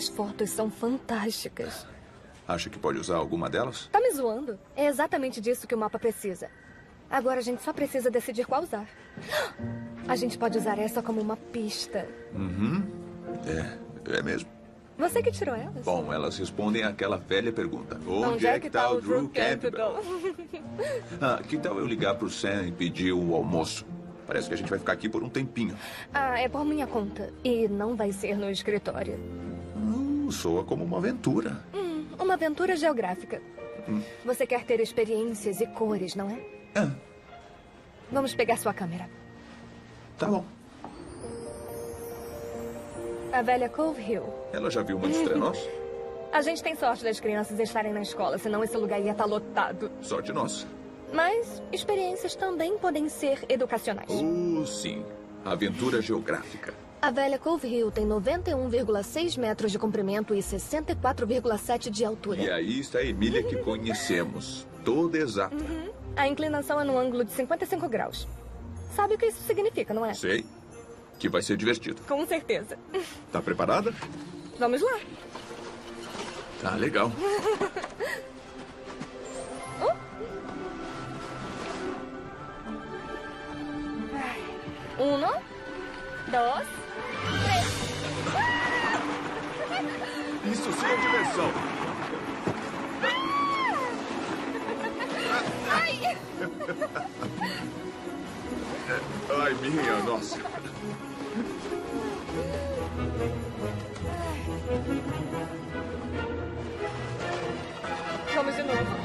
Essas fotos são fantásticas. Acha que pode usar alguma delas? Tá me zoando? É exatamente disso que o mapa precisa. Agora a gente só precisa decidir qual usar. A gente pode usar essa como uma pista. Uhum. É, é mesmo. Você que tirou elas? Bom, elas respondem àquela velha pergunta. Onde, é que tá o Drew Campbell? Ah, que tal eu ligar pro Sam e pedir o almoço? Parece que a gente vai ficar aqui por um tempinho. Ah, é por minha conta. E não vai ser no escritório. Soa como uma aventura. Hum, uma aventura geográfica. Hum. Você quer ter experiências e cores, não é? Ah. Vamos pegar sua câmera. Tá bom. A velha Cove Hill. Ela já viu muitos trenós? A gente tem sorte das crianças estarem na escola, senão esse lugar ia estar lotado. Sorte nossa. Mas experiências também podem ser educacionais. Oh, sim. Aventura geográfica. A velha Cove Hill tem 91,6 metros de comprimento e 64,7 de altura. E aí está a Emília que conhecemos. Toda exata. Uhum. A inclinação é no ângulo de 55 graus. Sabe o que isso significa, não é? Sei. Que vai ser divertido. Com certeza. Tá preparada? Vamos lá. Tá legal. é diversão. Ai! Ai, minha nossa. Vamos de novo.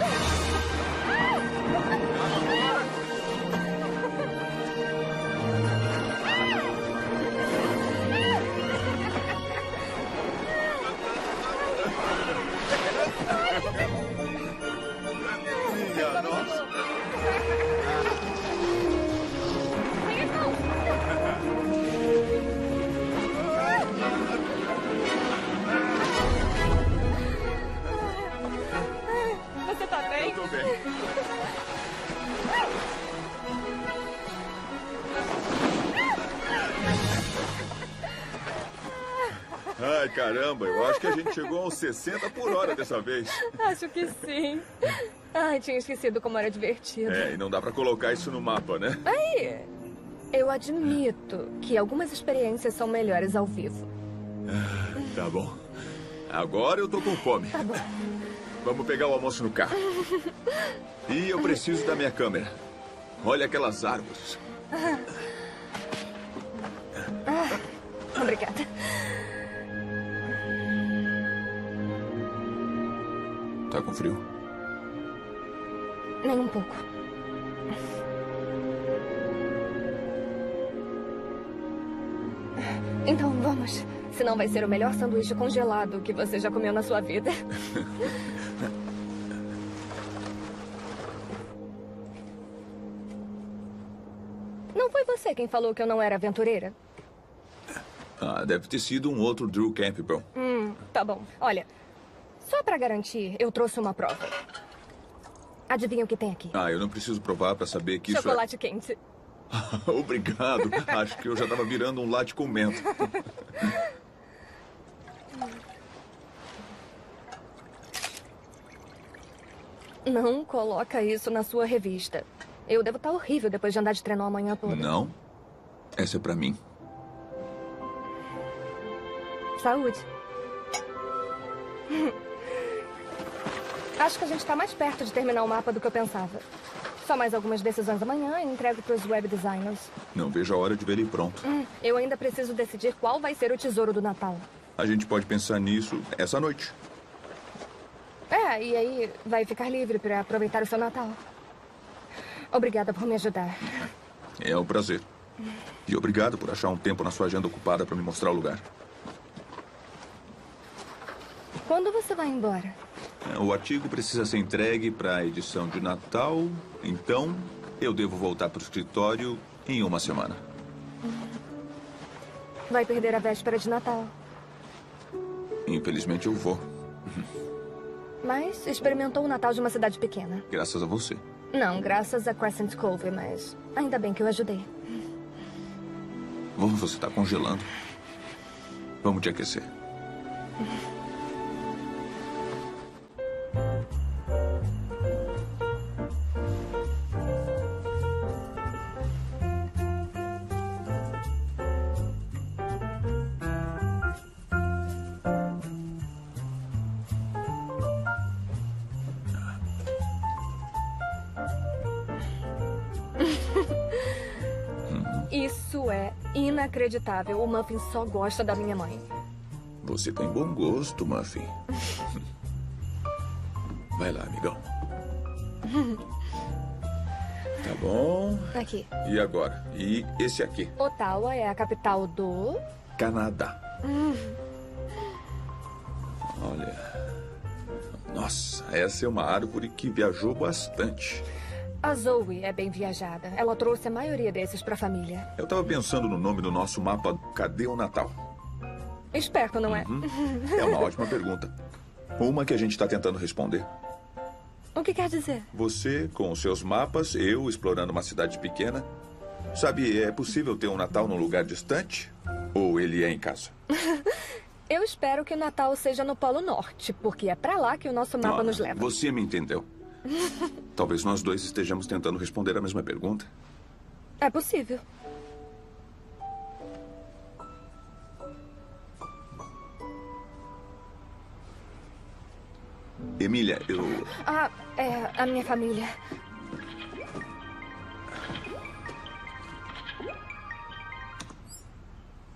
Caramba, eu acho que a gente chegou aos 60 por hora dessa vez. Acho que sim. Ai, tinha esquecido como era divertido. É, e não dá pra colocar isso no mapa, né? Aí, eu admito que algumas experiências são melhores ao vivo. Tá bom. Agora eu tô com fome. Tá bom. Vamos pegar o almoço no carro. E eu preciso da minha câmera. Olha aquelas árvores. Ah, obrigada. Tá com frio? Nem um pouco. Então vamos. Senão vai ser o melhor sanduíche congelado que você já comeu na sua vida. Não foi você quem falou que eu não era aventureira? Ah, deve ter sido um outro Drew Campbell. Hum, tá bom. Olha, só pra garantir, eu trouxe uma prova. Adivinha o que tem aqui? Ah, eu não preciso provar pra saber que Chocolate quente. isso é... Obrigado. Acho que eu já tava virando um latte com menta. Não coloca isso na sua revista. Eu devo estar horrível depois de andar de trenó a manhã toda. Não? Essa é pra mim. Saúde. Acho que a gente está mais perto de terminar o mapa do que eu pensava. Só mais algumas decisões amanhã e entrego para os web designers. Não vejo a hora de ver ele pronto. Hum, eu ainda preciso decidir qual vai ser o tesouro do Natal. A gente pode pensar nisso essa noite. É, e aí vai ficar livre para aproveitar o seu Natal. Obrigada por me ajudar. É um prazer. E obrigado por achar um tempo na sua agenda ocupada para me mostrar o lugar. Quando você vai embora? O artigo precisa ser entregue para a edição de Natal, então eu devo voltar para o escritório em uma semana. Vai perder a véspera de Natal. Infelizmente eu vou, Mas experimentou o Natal de uma cidade pequena. graças a você. Não, graças a Crescent Cove, mas ainda bem que eu ajudei. Vamos, você está congelando. Vamos te aquecer. Inacreditável. O Muffin só gosta da minha mãe. Você tem bom gosto, Muffin. Vai lá, amigão. Tá bom. Aqui. E agora? E esse aqui? Ottawa é a capital do. Canadá. Hum. Olha. Nossa, essa é uma árvore que viajou bastante. A Zoe é bem viajada. Ela trouxe a maioria desses pra família. Eu tava pensando no nome do nosso mapa. Cadê o Natal? Esperto, não é? Uhum. É uma ótima pergunta. Uma que a gente tá tentando responder. O que quer dizer? Você com os seus mapas, eu explorando uma cidade pequena. Sabe, é possível ter um Natal num lugar distante? Ou ele é em casa? Eu espero que o Natal seja no Polo Norte, porque é pra lá que o nosso mapa Ah, nos leva. Você me entendeu. Talvez nós dois estejamos tentando responder a mesma pergunta. É possível. Emília, eu. Ah, é a minha família.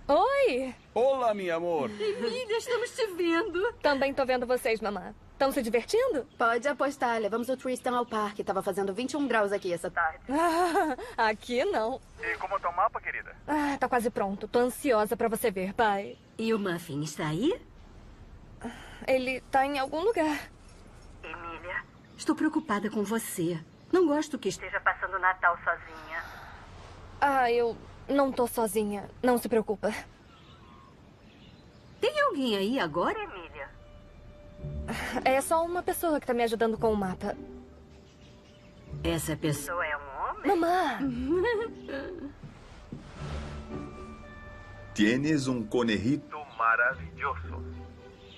Oi! Olá, meu amor. Emília, estamos te vendo. Também tô vendo vocês, mamã. Estão se divertindo? Pode apostar. Levamos o Tristan ao parque. Tava fazendo 21 graus aqui essa tarde. aqui não. E como tá o mapa, querida? Ah, tá quase pronto. Tô ansiosa pra você ver, pai. E o Muffin está aí? Ele tá em algum lugar. Emília, estou preocupada com você. Não gosto que esteja passando o Natal sozinha. Ah, eu não tô sozinha. Não se preocupa. Tem alguém aí agora? Emília. É só uma pessoa que tá me ajudando com o mapa. Essa pessoa é um homem? Mamã! Tienes um conejito maravilhoso.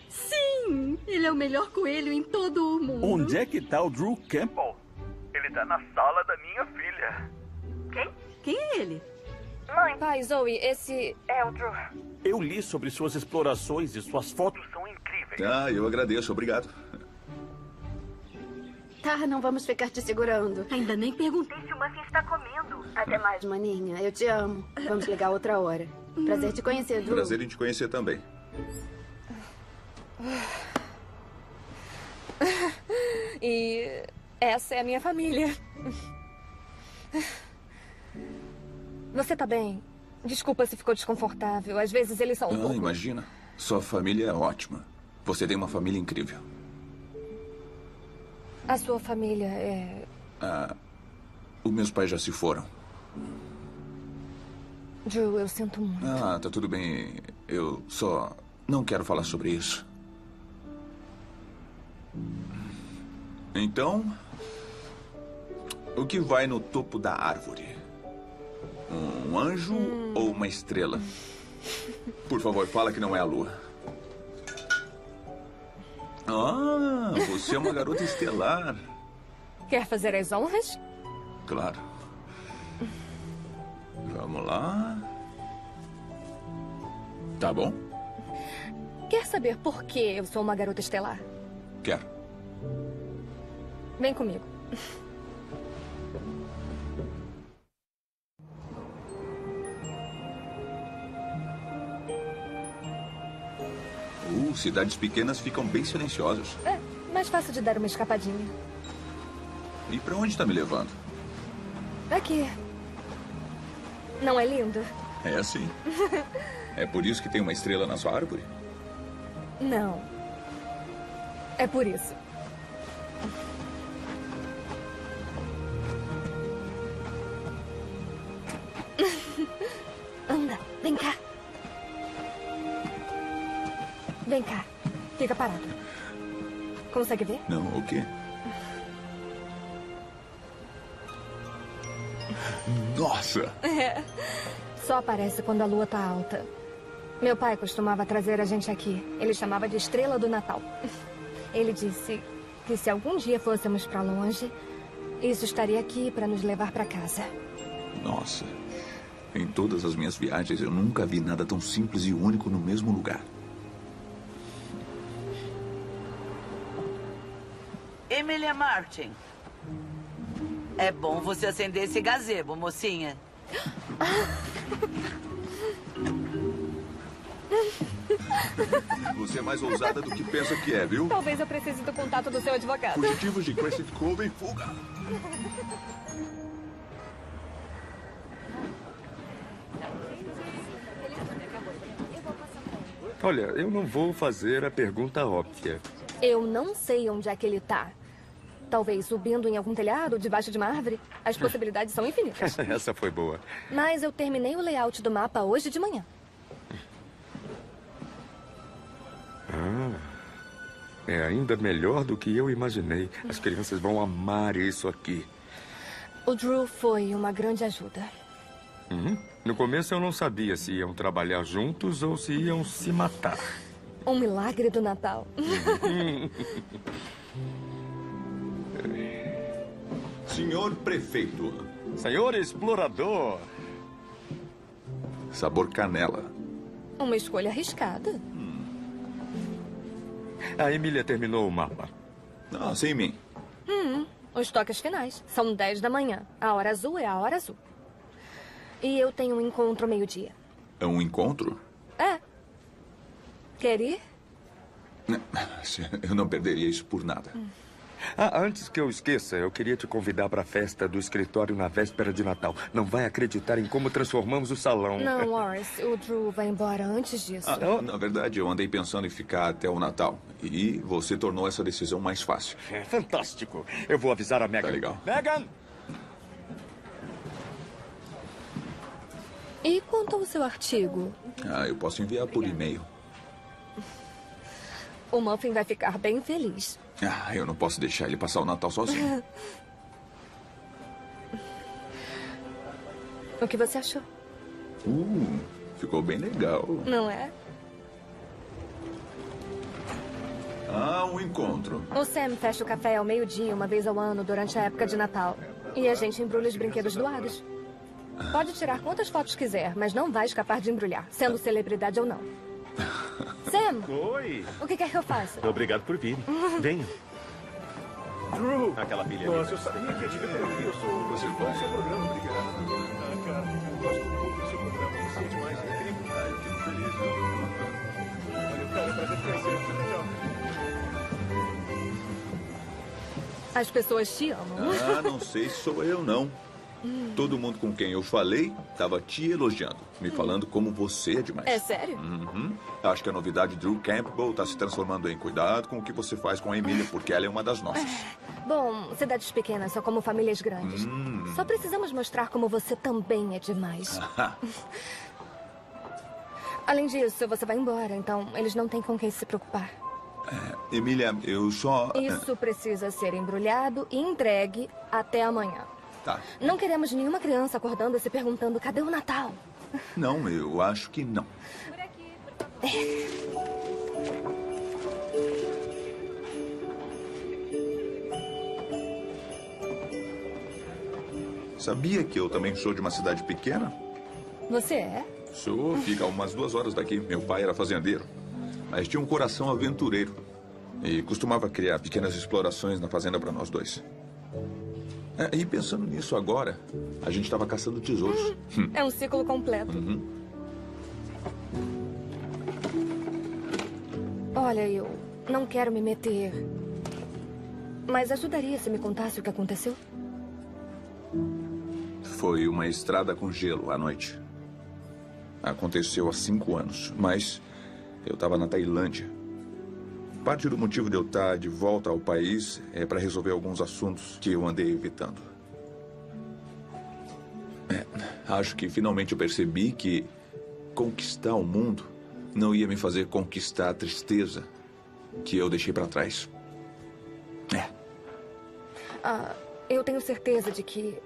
Sim! Ele é o melhor coelho em todo o mundo. Onde é que tá o Drew Campbell? Ele tá na sala da minha filha. Quem? Quem é ele? Mãe. Pai, Zoe, esse é o Drew. Eu li sobre suas explorações e suas fotos são incríveis. Ah, eu agradeço, obrigado. Tá, não vamos ficar te segurando. Ainda nem perguntei. Se o Muffin está comendo. Até mais, maninha. Eu te amo. Vamos ligar outra hora. Prazer te conhecer, Drew. Prazer em te conhecer também. E essa é a minha família. Você tá bem? Desculpa se ficou desconfortável. Às vezes eles são um Ah, pouco... imagina. Sua família é ótima. Você tem uma família incrível. A sua família é... Ah, os meus pais já se foram. Drew, eu sinto muito. Ah, tá tudo bem. Eu só não quero falar sobre isso. Então, o que vai no topo da árvore? Um anjo ou uma estrela? Por favor, fala que não é a lua. Ah, você é uma garota estelar. Quer fazer as honras? Claro. Vamos lá. Tá bom? Quer saber por que eu sou uma garota estelar? Quero. Vem comigo. Cidades pequenas ficam bem silenciosas. É, mais fácil de dar uma escapadinha. E pra onde tá me levando? Aqui. Não é lindo? É assim. É por isso que tem uma estrela na sua árvore? Não. É por isso. Fica parado. Consegue ver? Não, o quê? Nossa! É. Só aparece quando a lua tá alta. Meu pai costumava trazer a gente aqui. Ele chamava de Estrela do Natal. Ele disse que se algum dia fôssemos para longe, isso estaria aqui para nos levar para casa. Nossa. Em todas as minhas viagens, eu nunca vi nada tão simples e único no mesmo lugar. Emilia Martin. É bom você acender esse gazebo, mocinha. Você é mais ousada do que pensa que é, viu? Talvez eu precise do contato do seu advogado. Fugitivos de Crescent Cove em fuga. Olha, eu não vou fazer a pergunta óbvia. Eu não sei onde é que ele tá. Talvez subindo em algum telhado, debaixo de uma árvore. As possibilidades são infinitas. Essa foi boa. Mas eu terminei o layout do mapa hoje de manhã. Ah, é ainda melhor do que eu imaginei. As crianças vão amar isso aqui. O Drew foi uma grande ajuda. Uhum. No começo eu não sabia se iam trabalhar juntos ou se iam se matar. Um milagre do Natal. Senhor prefeito. Senhor explorador. Sabor canela. Uma escolha arriscada. A Emília terminou o mapa. Ah, sem mim. Hum, os toques finais. São 10 da manhã. A hora azul é a hora azul. E eu tenho um encontro meio-dia. É um encontro? É. Quer ir? Eu não perderia isso por nada. Ah, antes que eu esqueça, eu queria te convidar para a festa do escritório na véspera de Natal. Não vai acreditar em como transformamos o salão. Não, Morris. O Drew vai embora antes disso. Ah, na verdade, eu andei pensando em ficar até o Natal. E você tornou essa decisão mais fácil. É fantástico. Eu vou avisar a Megan. Tá legal. Megan! E quanto ao seu artigo? Ah, eu posso enviar por e-mail. O Muffin vai ficar bem feliz. Ah, eu não posso deixar ele passar o Natal sozinho. o que você achou? Uh, ficou bem legal. Não é? Ah, um encontro. O Sam fecha o café ao meio-dia, uma vez ao ano, durante a época de Natal. E a gente embrulha os brinquedos doados. Pode tirar quantas fotos quiser, mas não vai escapar de embrulhar, sendo celebridade ou não. Sam! Oi! O que quer que eu faça? Obrigado por vir. Venha. Drew! Aquela pilha Nossa, ali. eu sabia que ia te ver. Eu sou... Você foi? seu programa, obrigado. Ah, cara, eu gosto muito do seu programa. Você é demais, é incrível. Ah, eu fico feliz. Olha, cara, é prazer te conhecer. Legal. As pessoas te amam. Ah, não sei se sou eu, não. Todo mundo com quem eu falei estava te elogiando, me falando como você é demais. É sério? Uhum. Acho que a novidade Drew Campbell está se transformando em cuidado com o que você faz com a Emília, porque ela é uma das nossas. Bom, cidades pequenas são como famílias grandes. Hum. Só precisamos mostrar como você também é demais. Além disso, você vai embora, então eles não têm com quem se preocupar. Emília, eu só. Isso precisa ser embrulhado e entregue até amanhã. Tá. Não queremos nenhuma criança acordando e se perguntando cadê o Natal. Não, eu acho que não. Sabia que eu também sou de uma cidade pequena? Você é? Sou, fica a umas duas horas daqui. Meu pai era fazendeiro, mas tinha um coração aventureiro. E costumava criar pequenas explorações na fazenda para nós dois. É, e pensando nisso agora, a gente estava caçando tesouros. Hum. É um ciclo completo. Uhum. Olha, eu não quero me meter. Mas ajudaria se me contasse o que aconteceu? Foi uma estrada com gelo à noite. Aconteceu há cinco anos, mas eu estava na Tailândia. Parte do motivo de eu estar de volta ao país é para resolver alguns assuntos que eu andei evitando. É, acho que finalmente eu percebi que conquistar o mundo não ia me fazer conquistar a tristeza que eu deixei para trás. Ah, eu tenho certeza de que.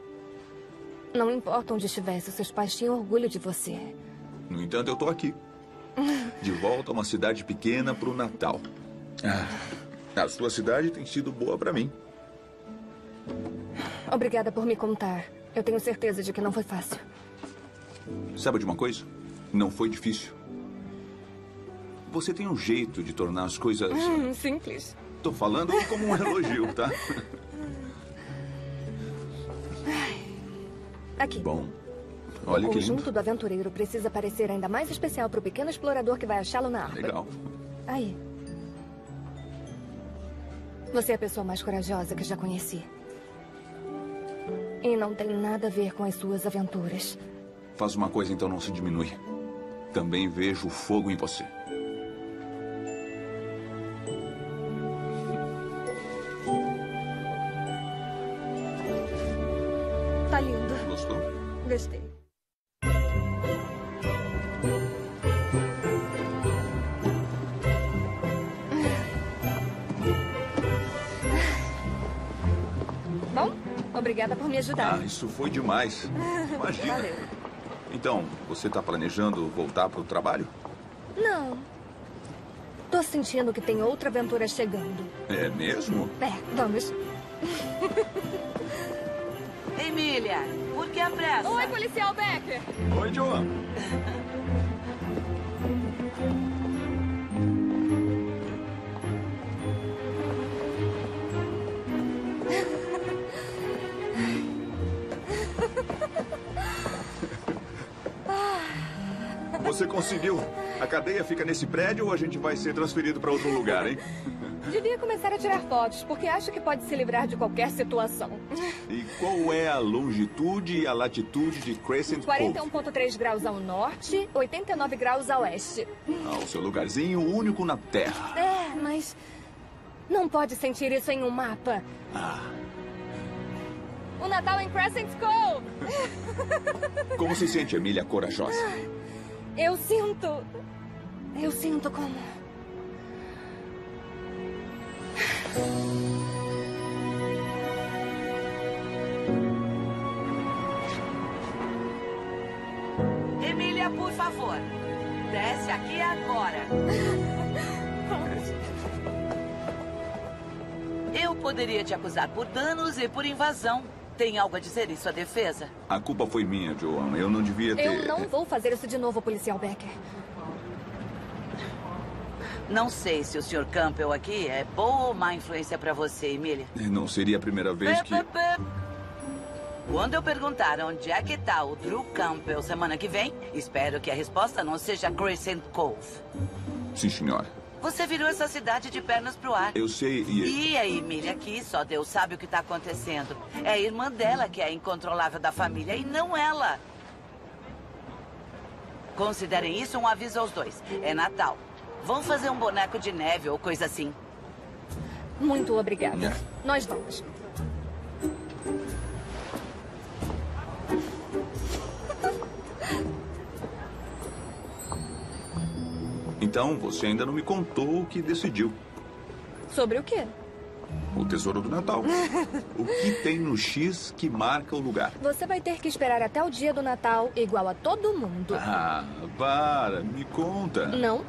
Não importa onde estivesse, seus pais tinham orgulho de você. No entanto, eu tô aqui. De volta a uma cidade pequena pro Natal. Ah, a sua cidade tem sido boa pra mim. Obrigada por me contar. Eu tenho certeza de que não foi fácil. Sabe de uma coisa? Não foi difícil. Você tem um jeito de tornar as coisas. Hum, simples. Tô falando como um elogio, tá? Aqui. Bom. Olha o que conjunto lindo. do aventureiro precisa parecer ainda mais especial para o pequeno explorador que vai achá-lo na árvore. Legal. Aí. Você é a pessoa mais corajosa que já conheci. E não tem nada a ver com as suas aventuras. Faz uma coisa então não se diminui. Também vejo fogo em você. Ajudar. Ah, isso foi demais. Imagina. Valeu. Então, você tá planejando voltar pro trabalho? Não. Tô sentindo que tem outra aventura chegando. É mesmo? É, vamos. Emília, por que a pressa? Oi, policial Becker. Oi, Joan. Você conseguiu. A cadeia fica nesse prédio ou a gente vai ser transferido para outro lugar, hein? Devia começar a tirar fotos, porque acho que pode se livrar de qualquer situação. E qual é a longitude e a latitude de Crescent Cove? 41,3 graus ao norte, 89 graus a oeste. Ah, o seu lugarzinho único na Terra. É, mas não pode sentir isso em um mapa. Ah, O Natal em Crescent Cove. como se sente, Emília Corajosa? Eu sinto. Eu sinto como. Emília, por favor. Desce aqui agora. Eu poderia te acusar por danos e por invasão. Tem algo a dizer em sua defesa? A culpa foi minha, Joan. Eu não devia ter. Eu não vou fazer isso de novo, policial Becker. Não sei se o Sr. Campbell aqui é boa ou má influência para você, Emília. Não seria a primeira vez que. Quando eu perguntar onde é que tá o Drew Campbell semana que vem, espero que a resposta não seja Crescent Cove. Sim, senhora. Você virou essa cidade de pernas pro ar. Eu sei e. E a Emília aqui, só Deus sabe o que tá acontecendo. É a irmã dela que é a incontrolável da família e não ela. Considerem isso um aviso aos dois. É Natal. Vão fazer um boneco de neve ou coisa assim. Muito obrigada. Nós vamos. Então, você ainda não me contou o que decidiu. Sobre o quê? O tesouro do Natal. O que tem no X que marca o lugar? Você vai ter que esperar até o dia do Natal, igual a todo mundo. Ah, para, me conta. Não.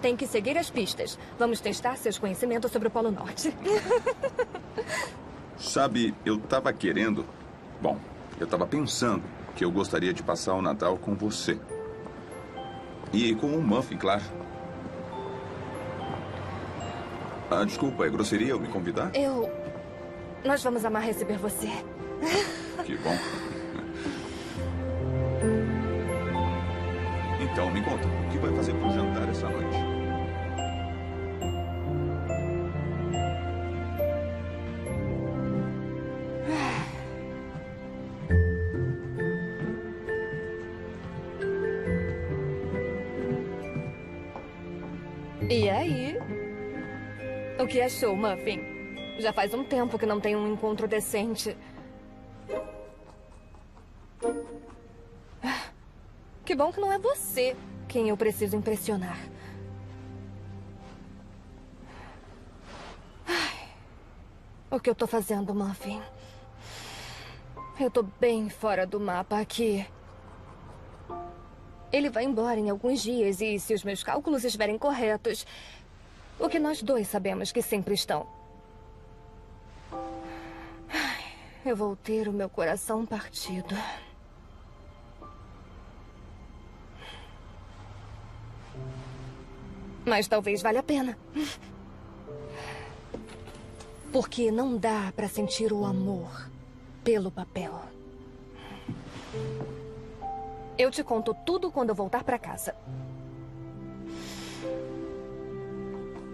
Tem que seguir as pistas. Vamos testar seus conhecimentos sobre o Polo Norte. Sabe, eu tava querendo. Bom, eu tava pensando que eu gostaria de passar o Natal com você. E com o Muffin, claro. Ah, desculpa, é grosseria eu me convidar? Eu. Nós vamos amar receber você. Que bom. Então, me conta, o que vai fazer pro jantar essa noite? O que achou, Muffin? Já faz um tempo que não tem um encontro decente. Que bom que não é você quem eu preciso impressionar. Ai, O que eu tô fazendo, Muffin? Eu tô bem fora do mapa aqui. Ele vai embora em alguns dias e, se os meus cálculos estiverem corretos, o que nós dois sabemos que sempre estão. Eu vou ter o meu coração partido. Mas talvez valha a pena. Porque não dá pra sentir o amor pelo papel. Eu te conto tudo quando eu voltar pra casa.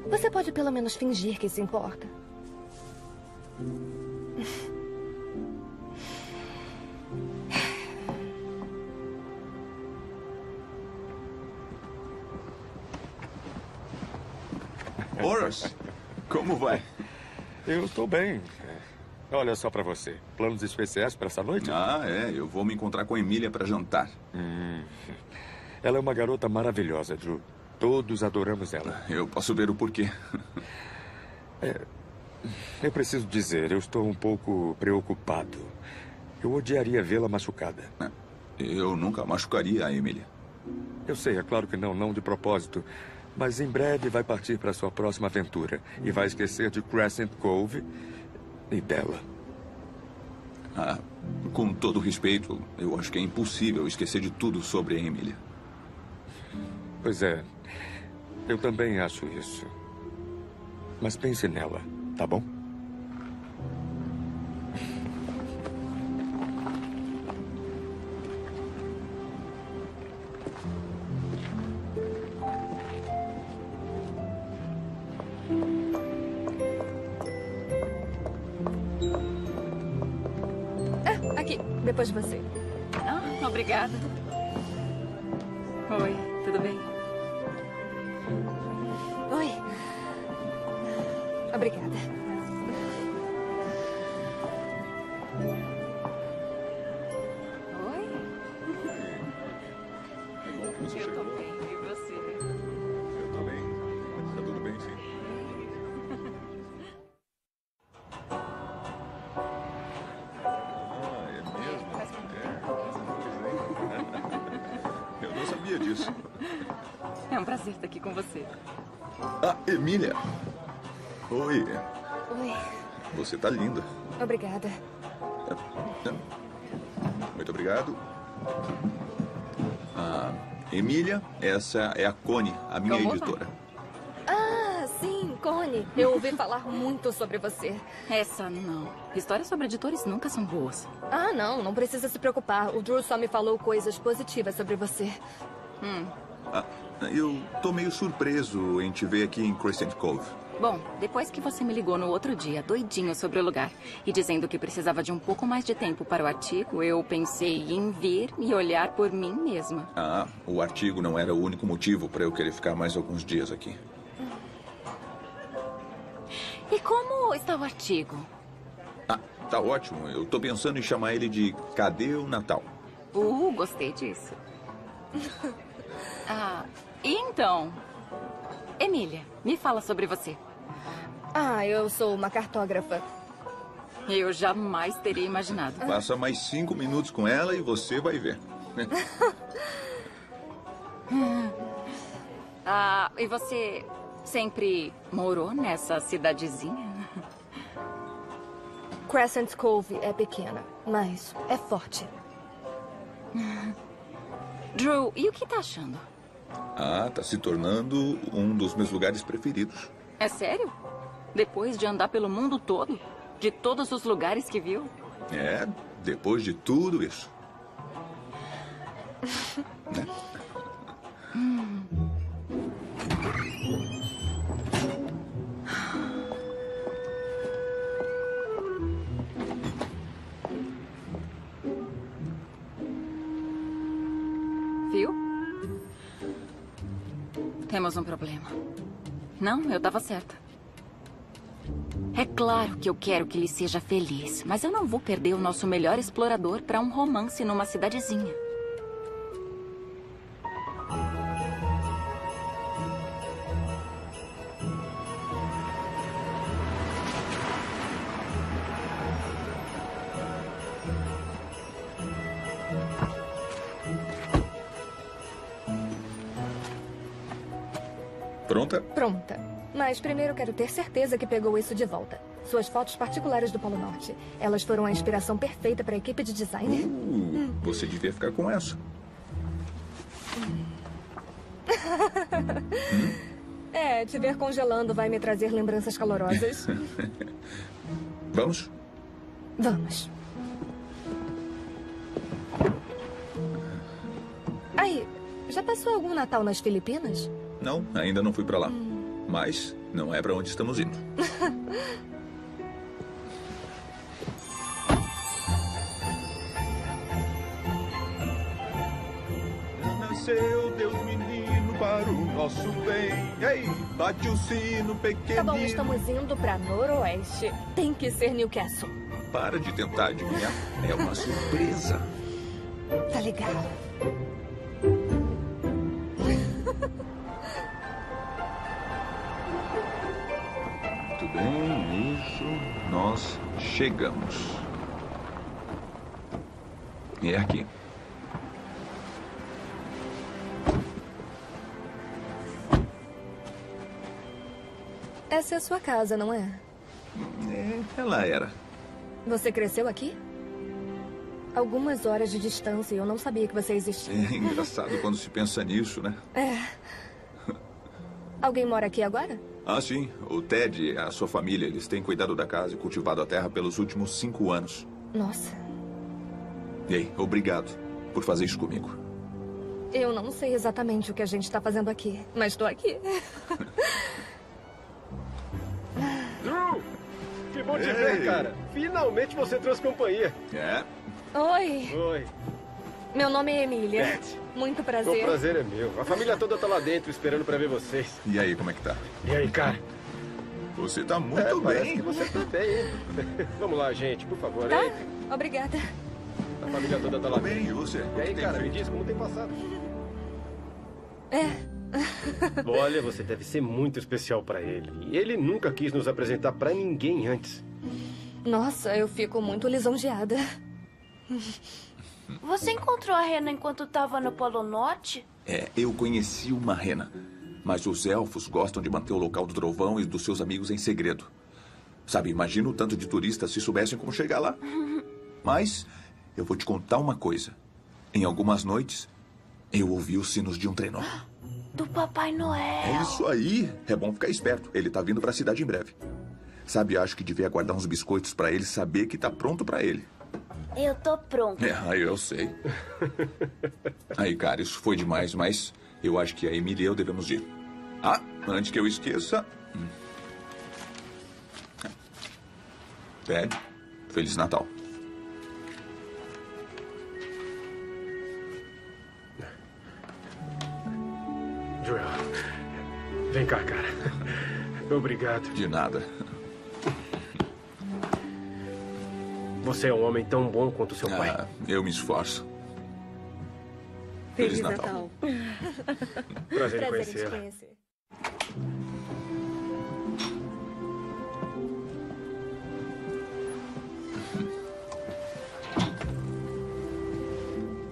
Você pode pelo menos fingir que se importa. Horace, como vai? Eu estou bem. Olha só pra você. Planos especiais para essa noite? Ah, é. Eu vou me encontrar com a Emília para jantar. Hum. Ela é uma garota maravilhosa, Drew. Todos adoramos ela. Eu posso ver o porquê. É, eu preciso dizer, eu estou um pouco preocupado. Eu odiaria vê-la machucada. Eu nunca machucaria a Emília. Eu sei, é claro que não, não de propósito. Mas em breve vai partir para sua próxima aventura. E vai esquecer de Crescent Cove e dela. Ah, com todo respeito, eu acho que é impossível esquecer de tudo sobre a Emília. Pois é, eu também acho isso. Mas pense nela, tá bom? Tá linda. Obrigada. Muito obrigado. Ah, Emília, essa é a Connie, a minha Como vai? editora. Ah, sim, Connie. Eu ouvi falar muito sobre você. Essa não. Histórias sobre editores nunca são boas. Ah, não, não precisa se preocupar. O Drew só me falou coisas positivas sobre você. Hum. Ah, eu tô meio surpreso em te ver aqui em Crescent Cove. Bom, depois que você me ligou no outro dia, doidinho sobre o lugar, e dizendo que precisava de um pouco mais de tempo para o artigo, eu pensei em vir e olhar por mim mesma. Ah, o artigo não era o único motivo para eu querer ficar mais alguns dias aqui. E como está o artigo? Ah, tá ótimo. Eu tô pensando em chamar ele de Cadê o Natal? Uh, gostei disso. ah, e então? Emília, me fala sobre você. Ah, eu sou uma cartógrafa. Eu jamais teria imaginado. Passa mais cinco minutos com ela e você vai ver. Ah, e você sempre morou nessa cidadezinha? Crescent Cove é pequena, mas é forte. Drew, e o que tá achando? Ah, tá se tornando um dos meus lugares preferidos. É sério? Depois de andar pelo mundo todo? De todos os lugares que viu? É, depois de tudo isso. Hum. Temos um problema. Não, eu estava certa. É claro que eu quero que ele seja feliz, mas eu não vou perder o nosso melhor explorador para um romance numa cidadezinha. Pronta? Mas primeiro quero ter certeza que pegou isso de volta. Suas fotos particulares do Polo Norte. Elas foram a inspiração perfeita para a equipe de design. Uh, você devia ficar com essa. é, te ver congelando vai me trazer lembranças calorosas. Vamos? Vamos. Aí, já passou algum Natal nas Filipinas? Não, ainda não fui pra lá. Mas não é pra onde estamos indo. Nasceu Deus menino para o nosso bem. Ei, bate o sino pequenino. Tá bom, estamos indo pra Noroeste. Tem que ser Newcastle. Para de tentar adivinhar. É uma surpresa. Tá legal. Chegamos. E é aqui. Essa é a sua casa, não é? É, ela era. Você cresceu aqui? Algumas horas de distância e eu não sabia que você existia. É engraçado quando se pensa nisso, né? É. Alguém mora aqui agora? Ah, sim. O Ted e a sua família, eles têm cuidado da casa e cultivado a terra pelos últimos cinco anos. Nossa. Ei, obrigado por fazer isso comigo. Eu não sei exatamente o que a gente tá fazendo aqui, mas estou aqui. Drew! Que bom te Ei. ver, cara. Finalmente você trouxe companhia. É? Oi, Oi. Meu nome é Emília. Beth. Muito O prazer. prazer é meu. A família toda tá lá dentro esperando pra ver vocês. E aí, como é que tá? E aí, cara? Você tá muito É, parece bem. que você tá bem? Vamos lá, gente, por favor. Tá? Entre. Obrigada. A família toda tá lá Bem, dentro. e você? E aí, cara, me diz como tem passado. É. Olha, você deve ser muito especial pra ele. E ele nunca quis nos apresentar pra ninguém antes. Nossa, eu fico muito lisonjeada. Você encontrou a Rena enquanto estava no Polo Norte? É, eu conheci uma rena. Mas os elfos gostam de manter o local do trovão e dos seus amigos em segredo. Sabe, imagina o tanto de turistas se soubessem como chegar lá. Mas eu vou te contar uma coisa. Em algumas noites, eu ouvi os sinos de um trenó. Do Papai Noel. É isso aí. É bom ficar esperto. Ele tá vindo pra cidade em breve. Sabe, acho que devia guardar uns biscoitos pra ele saber que tá pronto pra ele. Eu tô pronto. É, eu sei. Aí, cara, isso foi demais, mas eu acho que a Emília e eu devemos ir. Ah, antes que eu esqueça. hum. Ted, Feliz Natal. Joel, vem cá, cara. Obrigado. De nada. Você é um homem tão bom quanto seu pai. Ah, eu me esforço. Feliz Natal. Prazer em conhecê-la. conhecer.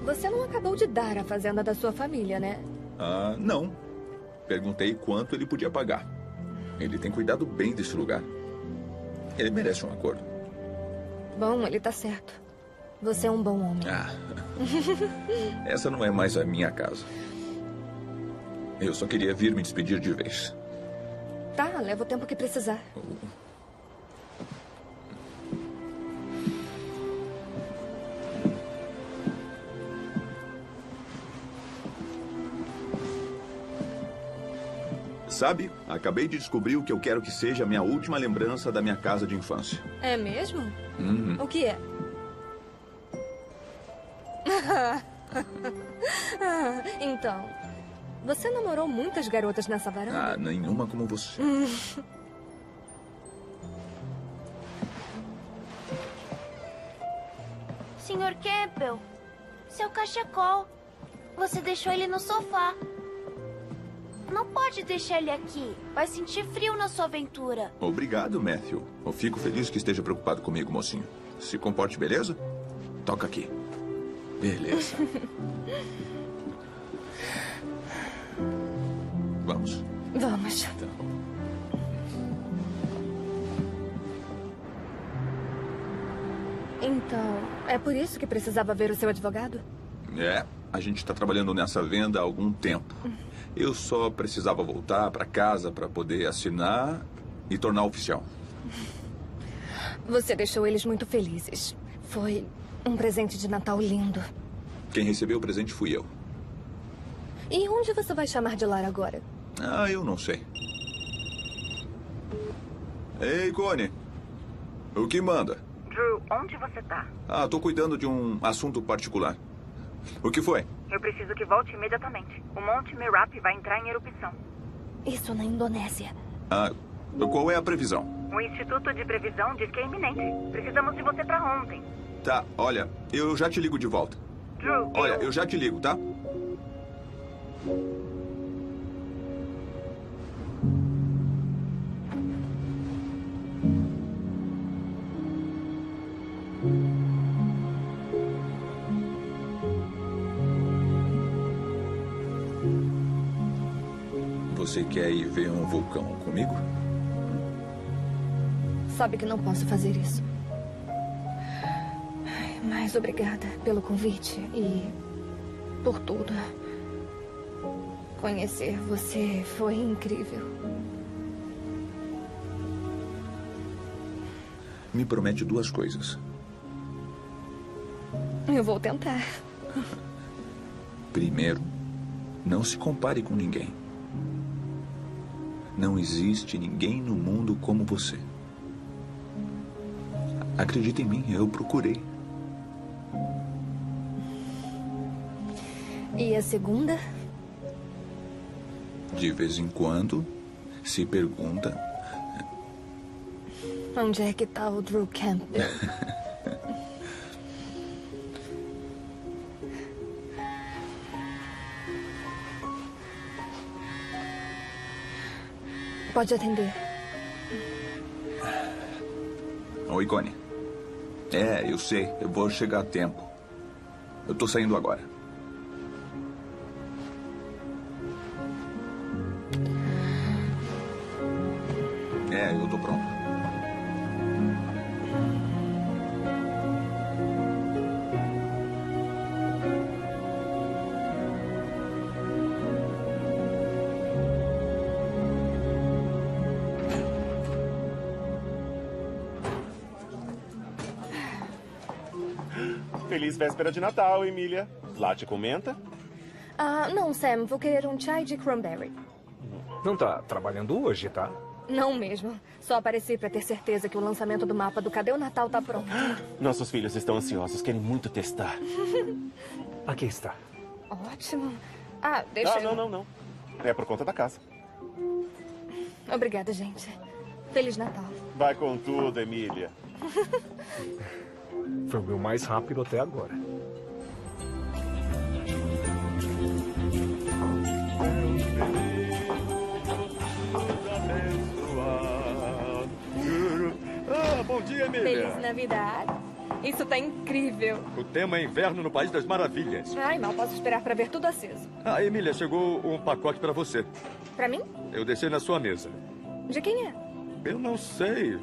Você não acabou de dar a fazenda da sua família, né? Ah, não. Perguntei quanto ele podia pagar. Ele tem cuidado bem desse lugar. Ele merece um acordo. Bom, ele tá certo. Você é um bom homem. Ah, essa não é mais a minha casa. Eu só queria vir me despedir de vez. Tá, leva o tempo que precisar. Sabe, acabei de descobrir o que eu quero que seja a minha última lembrança da minha casa de infância. É mesmo? Uhum. O que é? então, você namorou muitas garotas nessa varanda? Ah, nenhuma como você. Hum. Senhor Campbell, seu cachecol. Você deixou ele no sofá. Não pode deixar ele aqui. Vai sentir frio na sua aventura. Obrigado, Matthew. Eu fico feliz que esteja preocupado comigo, mocinho. Se comporte, beleza? Toca aqui. Beleza. Vamos. Vamos. Então, é por isso que precisava ver o seu advogado? É, a gente está trabalhando nessa venda há algum tempo. Eu só precisava voltar para casa para poder assinar e tornar oficial. Você deixou eles muito felizes. Foi um presente de Natal lindo. Quem recebeu o presente fui eu. E onde você vai chamar de lar agora? Ah, eu não sei. Ei, Cone. O que manda? Drew, onde você tá? Ah, tô cuidando de um assunto particular. O que foi? Eu preciso que volte imediatamente. O Monte Merap vai entrar em erupção. Isso na Indonésia. Ah, qual é a previsão? O Instituto de Previsão diz que é iminente. Precisamos de você pra ontem. Tá, olha, eu já te ligo de volta. Drew, Olha, eu já te ligo, tá? Você quer ir ver um vulcão comigo? Sabe que não posso fazer isso. Mas obrigada pelo convite e por tudo. Conhecer você foi incrível. Me promete duas coisas. Eu vou tentar. Primeiro, não se compare com ninguém. Não existe ninguém no mundo como você. Acredita em mim, eu procurei. E a segunda? De vez em quando, se pergunta Onde é que tá o Drew Campbell? Pode atender. Oi, Connie. É, eu sei. Eu vou chegar a tempo. Eu tô saindo agora. Véspera de Natal, Emília. Latte com menta? Ah, não, Sam. Vou querer um chai de cranberry. Não tá trabalhando hoje, tá? Não mesmo. Só apareci pra ter certeza que o lançamento do mapa do Cadê o Natal tá pronto. Nossos filhos estão ansiosos, querem muito testar. Aqui está. Ótimo. Ah, deixa Ah, eu... não, não, não. É por conta da casa. Obrigada, gente. Feliz Natal. Vai com tudo, Emília. Foi o meu mais rápido até agora. Feliz Navidad. Isso tá incrível. O tema é Inverno no País das Maravilhas. Ai, mal posso esperar pra ver tudo aceso. Ah, Emília, chegou um pacote pra você. Pra mim? Eu deixei na sua mesa. De quem é? Eu não sei.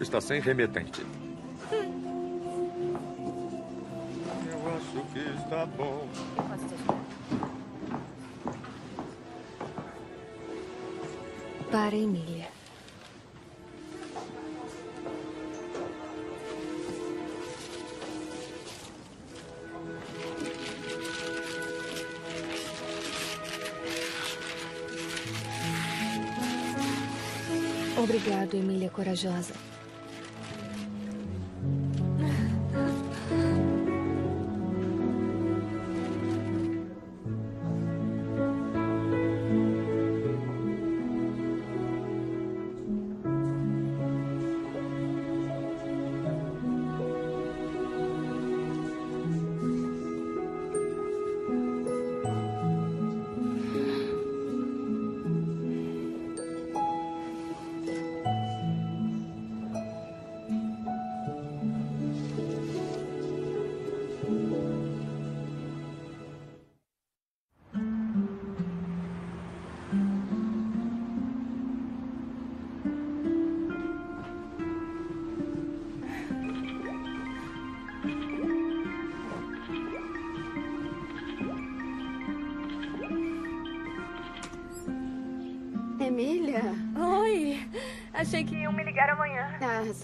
Está sem remetente. Hum. Eu acho que está bom. Para Emília. Emília Corajosa.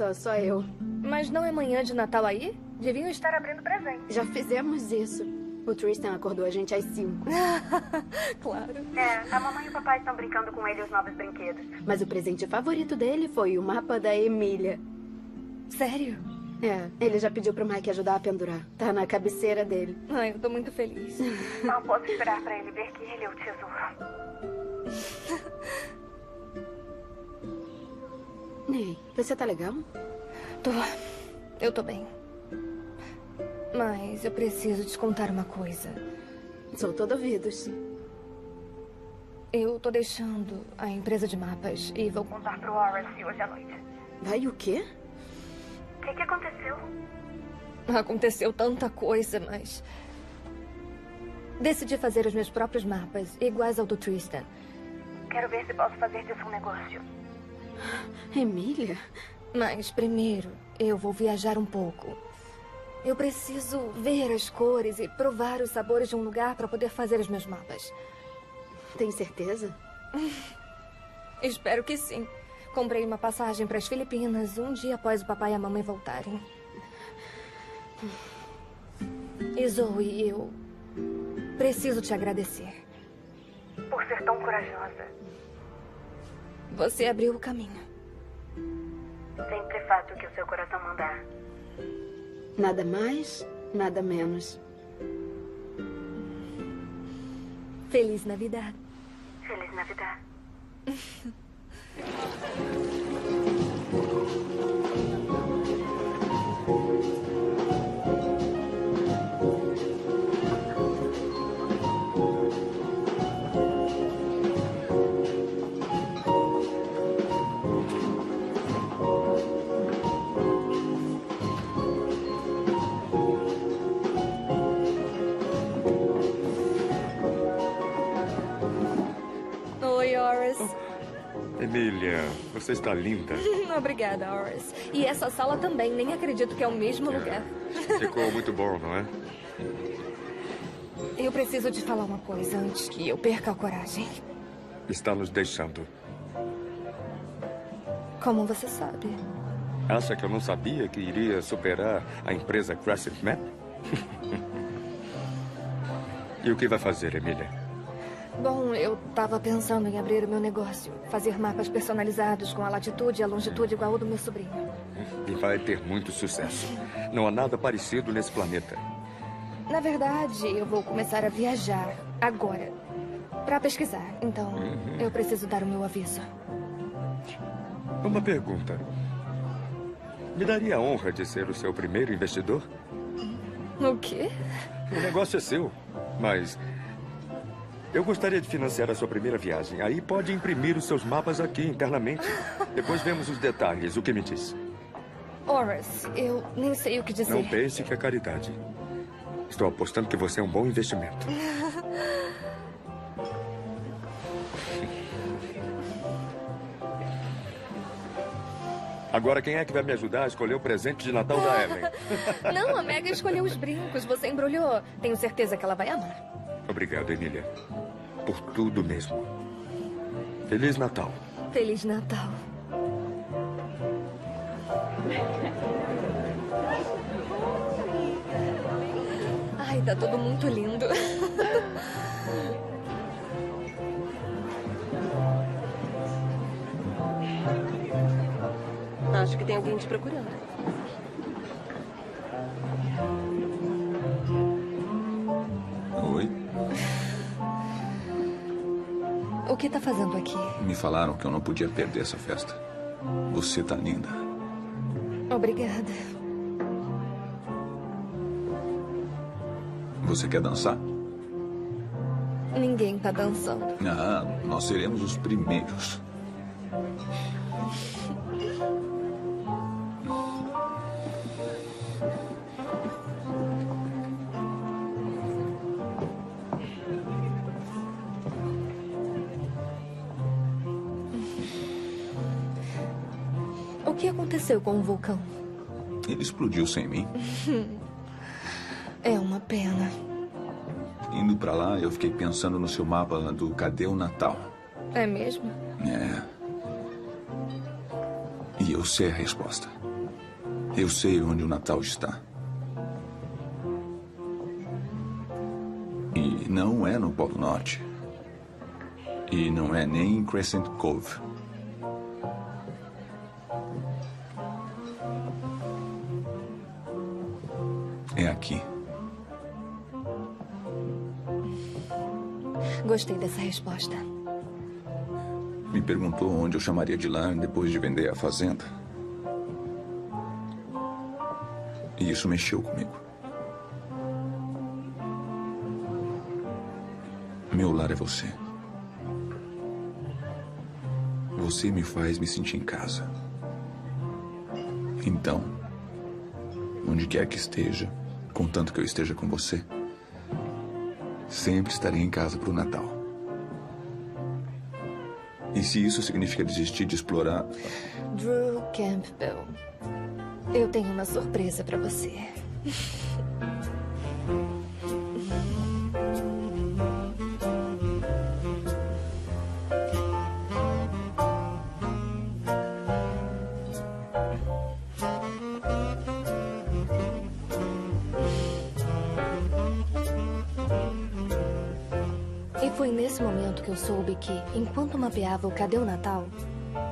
Só, só eu. Mas não é manhã de Natal aí? Deviam estar abrindo presente. Já fizemos isso. O Tristan acordou a gente às cinco. claro. É, a mamãe e o papai estão brincando com ele os novos brinquedos. Mas o presente favorito dele foi o mapa da Emília. Sério? É, ele já pediu pro Mike ajudar a pendurar. Tá na cabeceira dele. Ai, eu tô muito feliz. Não posso esperar pra ele ver que ele é o tesouro. Você tá legal? Tô. Eu tô bem. Mas eu preciso te contar uma coisa. Sou todo ouvidos. Eu tô deixando a empresa de mapas e vou Contar pro Horace hoje à noite. Vai o quê? O que, que aconteceu? Aconteceu tanta coisa, mas. Decidi fazer os meus próprios mapas, iguais ao do Tristan. Quero ver se posso fazer disso um negócio. Emília? Mas primeiro, eu vou viajar um pouco. Eu preciso ver as cores e provar os sabores de um lugar para poder fazer os meus mapas. Tem certeza? Espero que sim. Comprei uma passagem para as Filipinas um dia após o papai e a mamãe voltarem. E Zoe, eu preciso te agradecer. Por ser tão corajosa. Você abriu o caminho. Sempre faço o que o seu coração mandar. Nada mais, nada menos. Feliz Navidad. Feliz Navidad. Emília, você está linda. Obrigada, Horace. E essa sala também, nem acredito que é o mesmo lugar. Ficou muito bom, não é? Eu preciso te falar uma coisa antes que eu perca a coragem. Está nos deixando. Como você sabe? Acha que eu não sabia que iria superar a empresa Crescent Map? e o que vai fazer, Emília? Bom, eu tava pensando em abrir o meu negócio. Fazer mapas personalizados com a latitude e a longitude igual ao do meu sobrinho. E vai ter muito sucesso. Não há nada parecido nesse planeta. Na verdade, eu vou começar a viajar agora. Pra pesquisar. Então, eu preciso dar o meu aviso. Uma pergunta. Me daria a honra de ser o seu primeiro investidor? O quê? O negócio é seu, mas eu gostaria de financiar a sua primeira viagem. Aí pode imprimir os seus mapas aqui internamente. Depois vemos os detalhes. O que me diz? Horace, eu nem sei o que dizer. Não pense que é caridade. Estou apostando que você é um bom investimento. Agora, quem é que vai me ajudar a escolher o presente de Natal da Evelyn? Não, a Mega escolheu os brincos. Você embrulhou. Tenho certeza que ela vai amar. Obrigado, Emília. Por tudo mesmo. Feliz Natal. Feliz Natal. Ai, tá tudo muito lindo. Acho que tem alguém te procurando. O que tá fazendo aqui? Me falaram que eu não podia perder essa festa. Você tá linda. Obrigada. Você quer dançar? Ninguém tá dançando. Ah, nós seremos os primeiros. Aconteceu com o vulcão? Ele explodiu sem mim. É uma pena. Indo pra lá, eu fiquei pensando no seu mapa do Cadê o Natal? É mesmo? É. E eu sei a resposta. Eu sei onde o Natal está. E não é no Polo Norte. E não é nem em Crescent Cove. Gostei dessa resposta. Me perguntou onde eu chamaria de lar depois de vender a fazenda. E isso mexeu comigo. Meu lar é você. Você me faz me sentir em casa. Então, onde quer que esteja, contanto que eu esteja com você, sempre estarei em casa para o Natal. E se isso significa desistir de explorar. Drew Campbell. Eu tenho uma surpresa pra você. Mapeava o Cadê o Natal,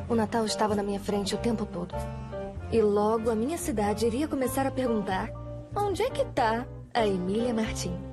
o Natal estava na minha frente o tempo todo. E logo a minha cidade iria começar a perguntar: onde é que tá a Emília Martins?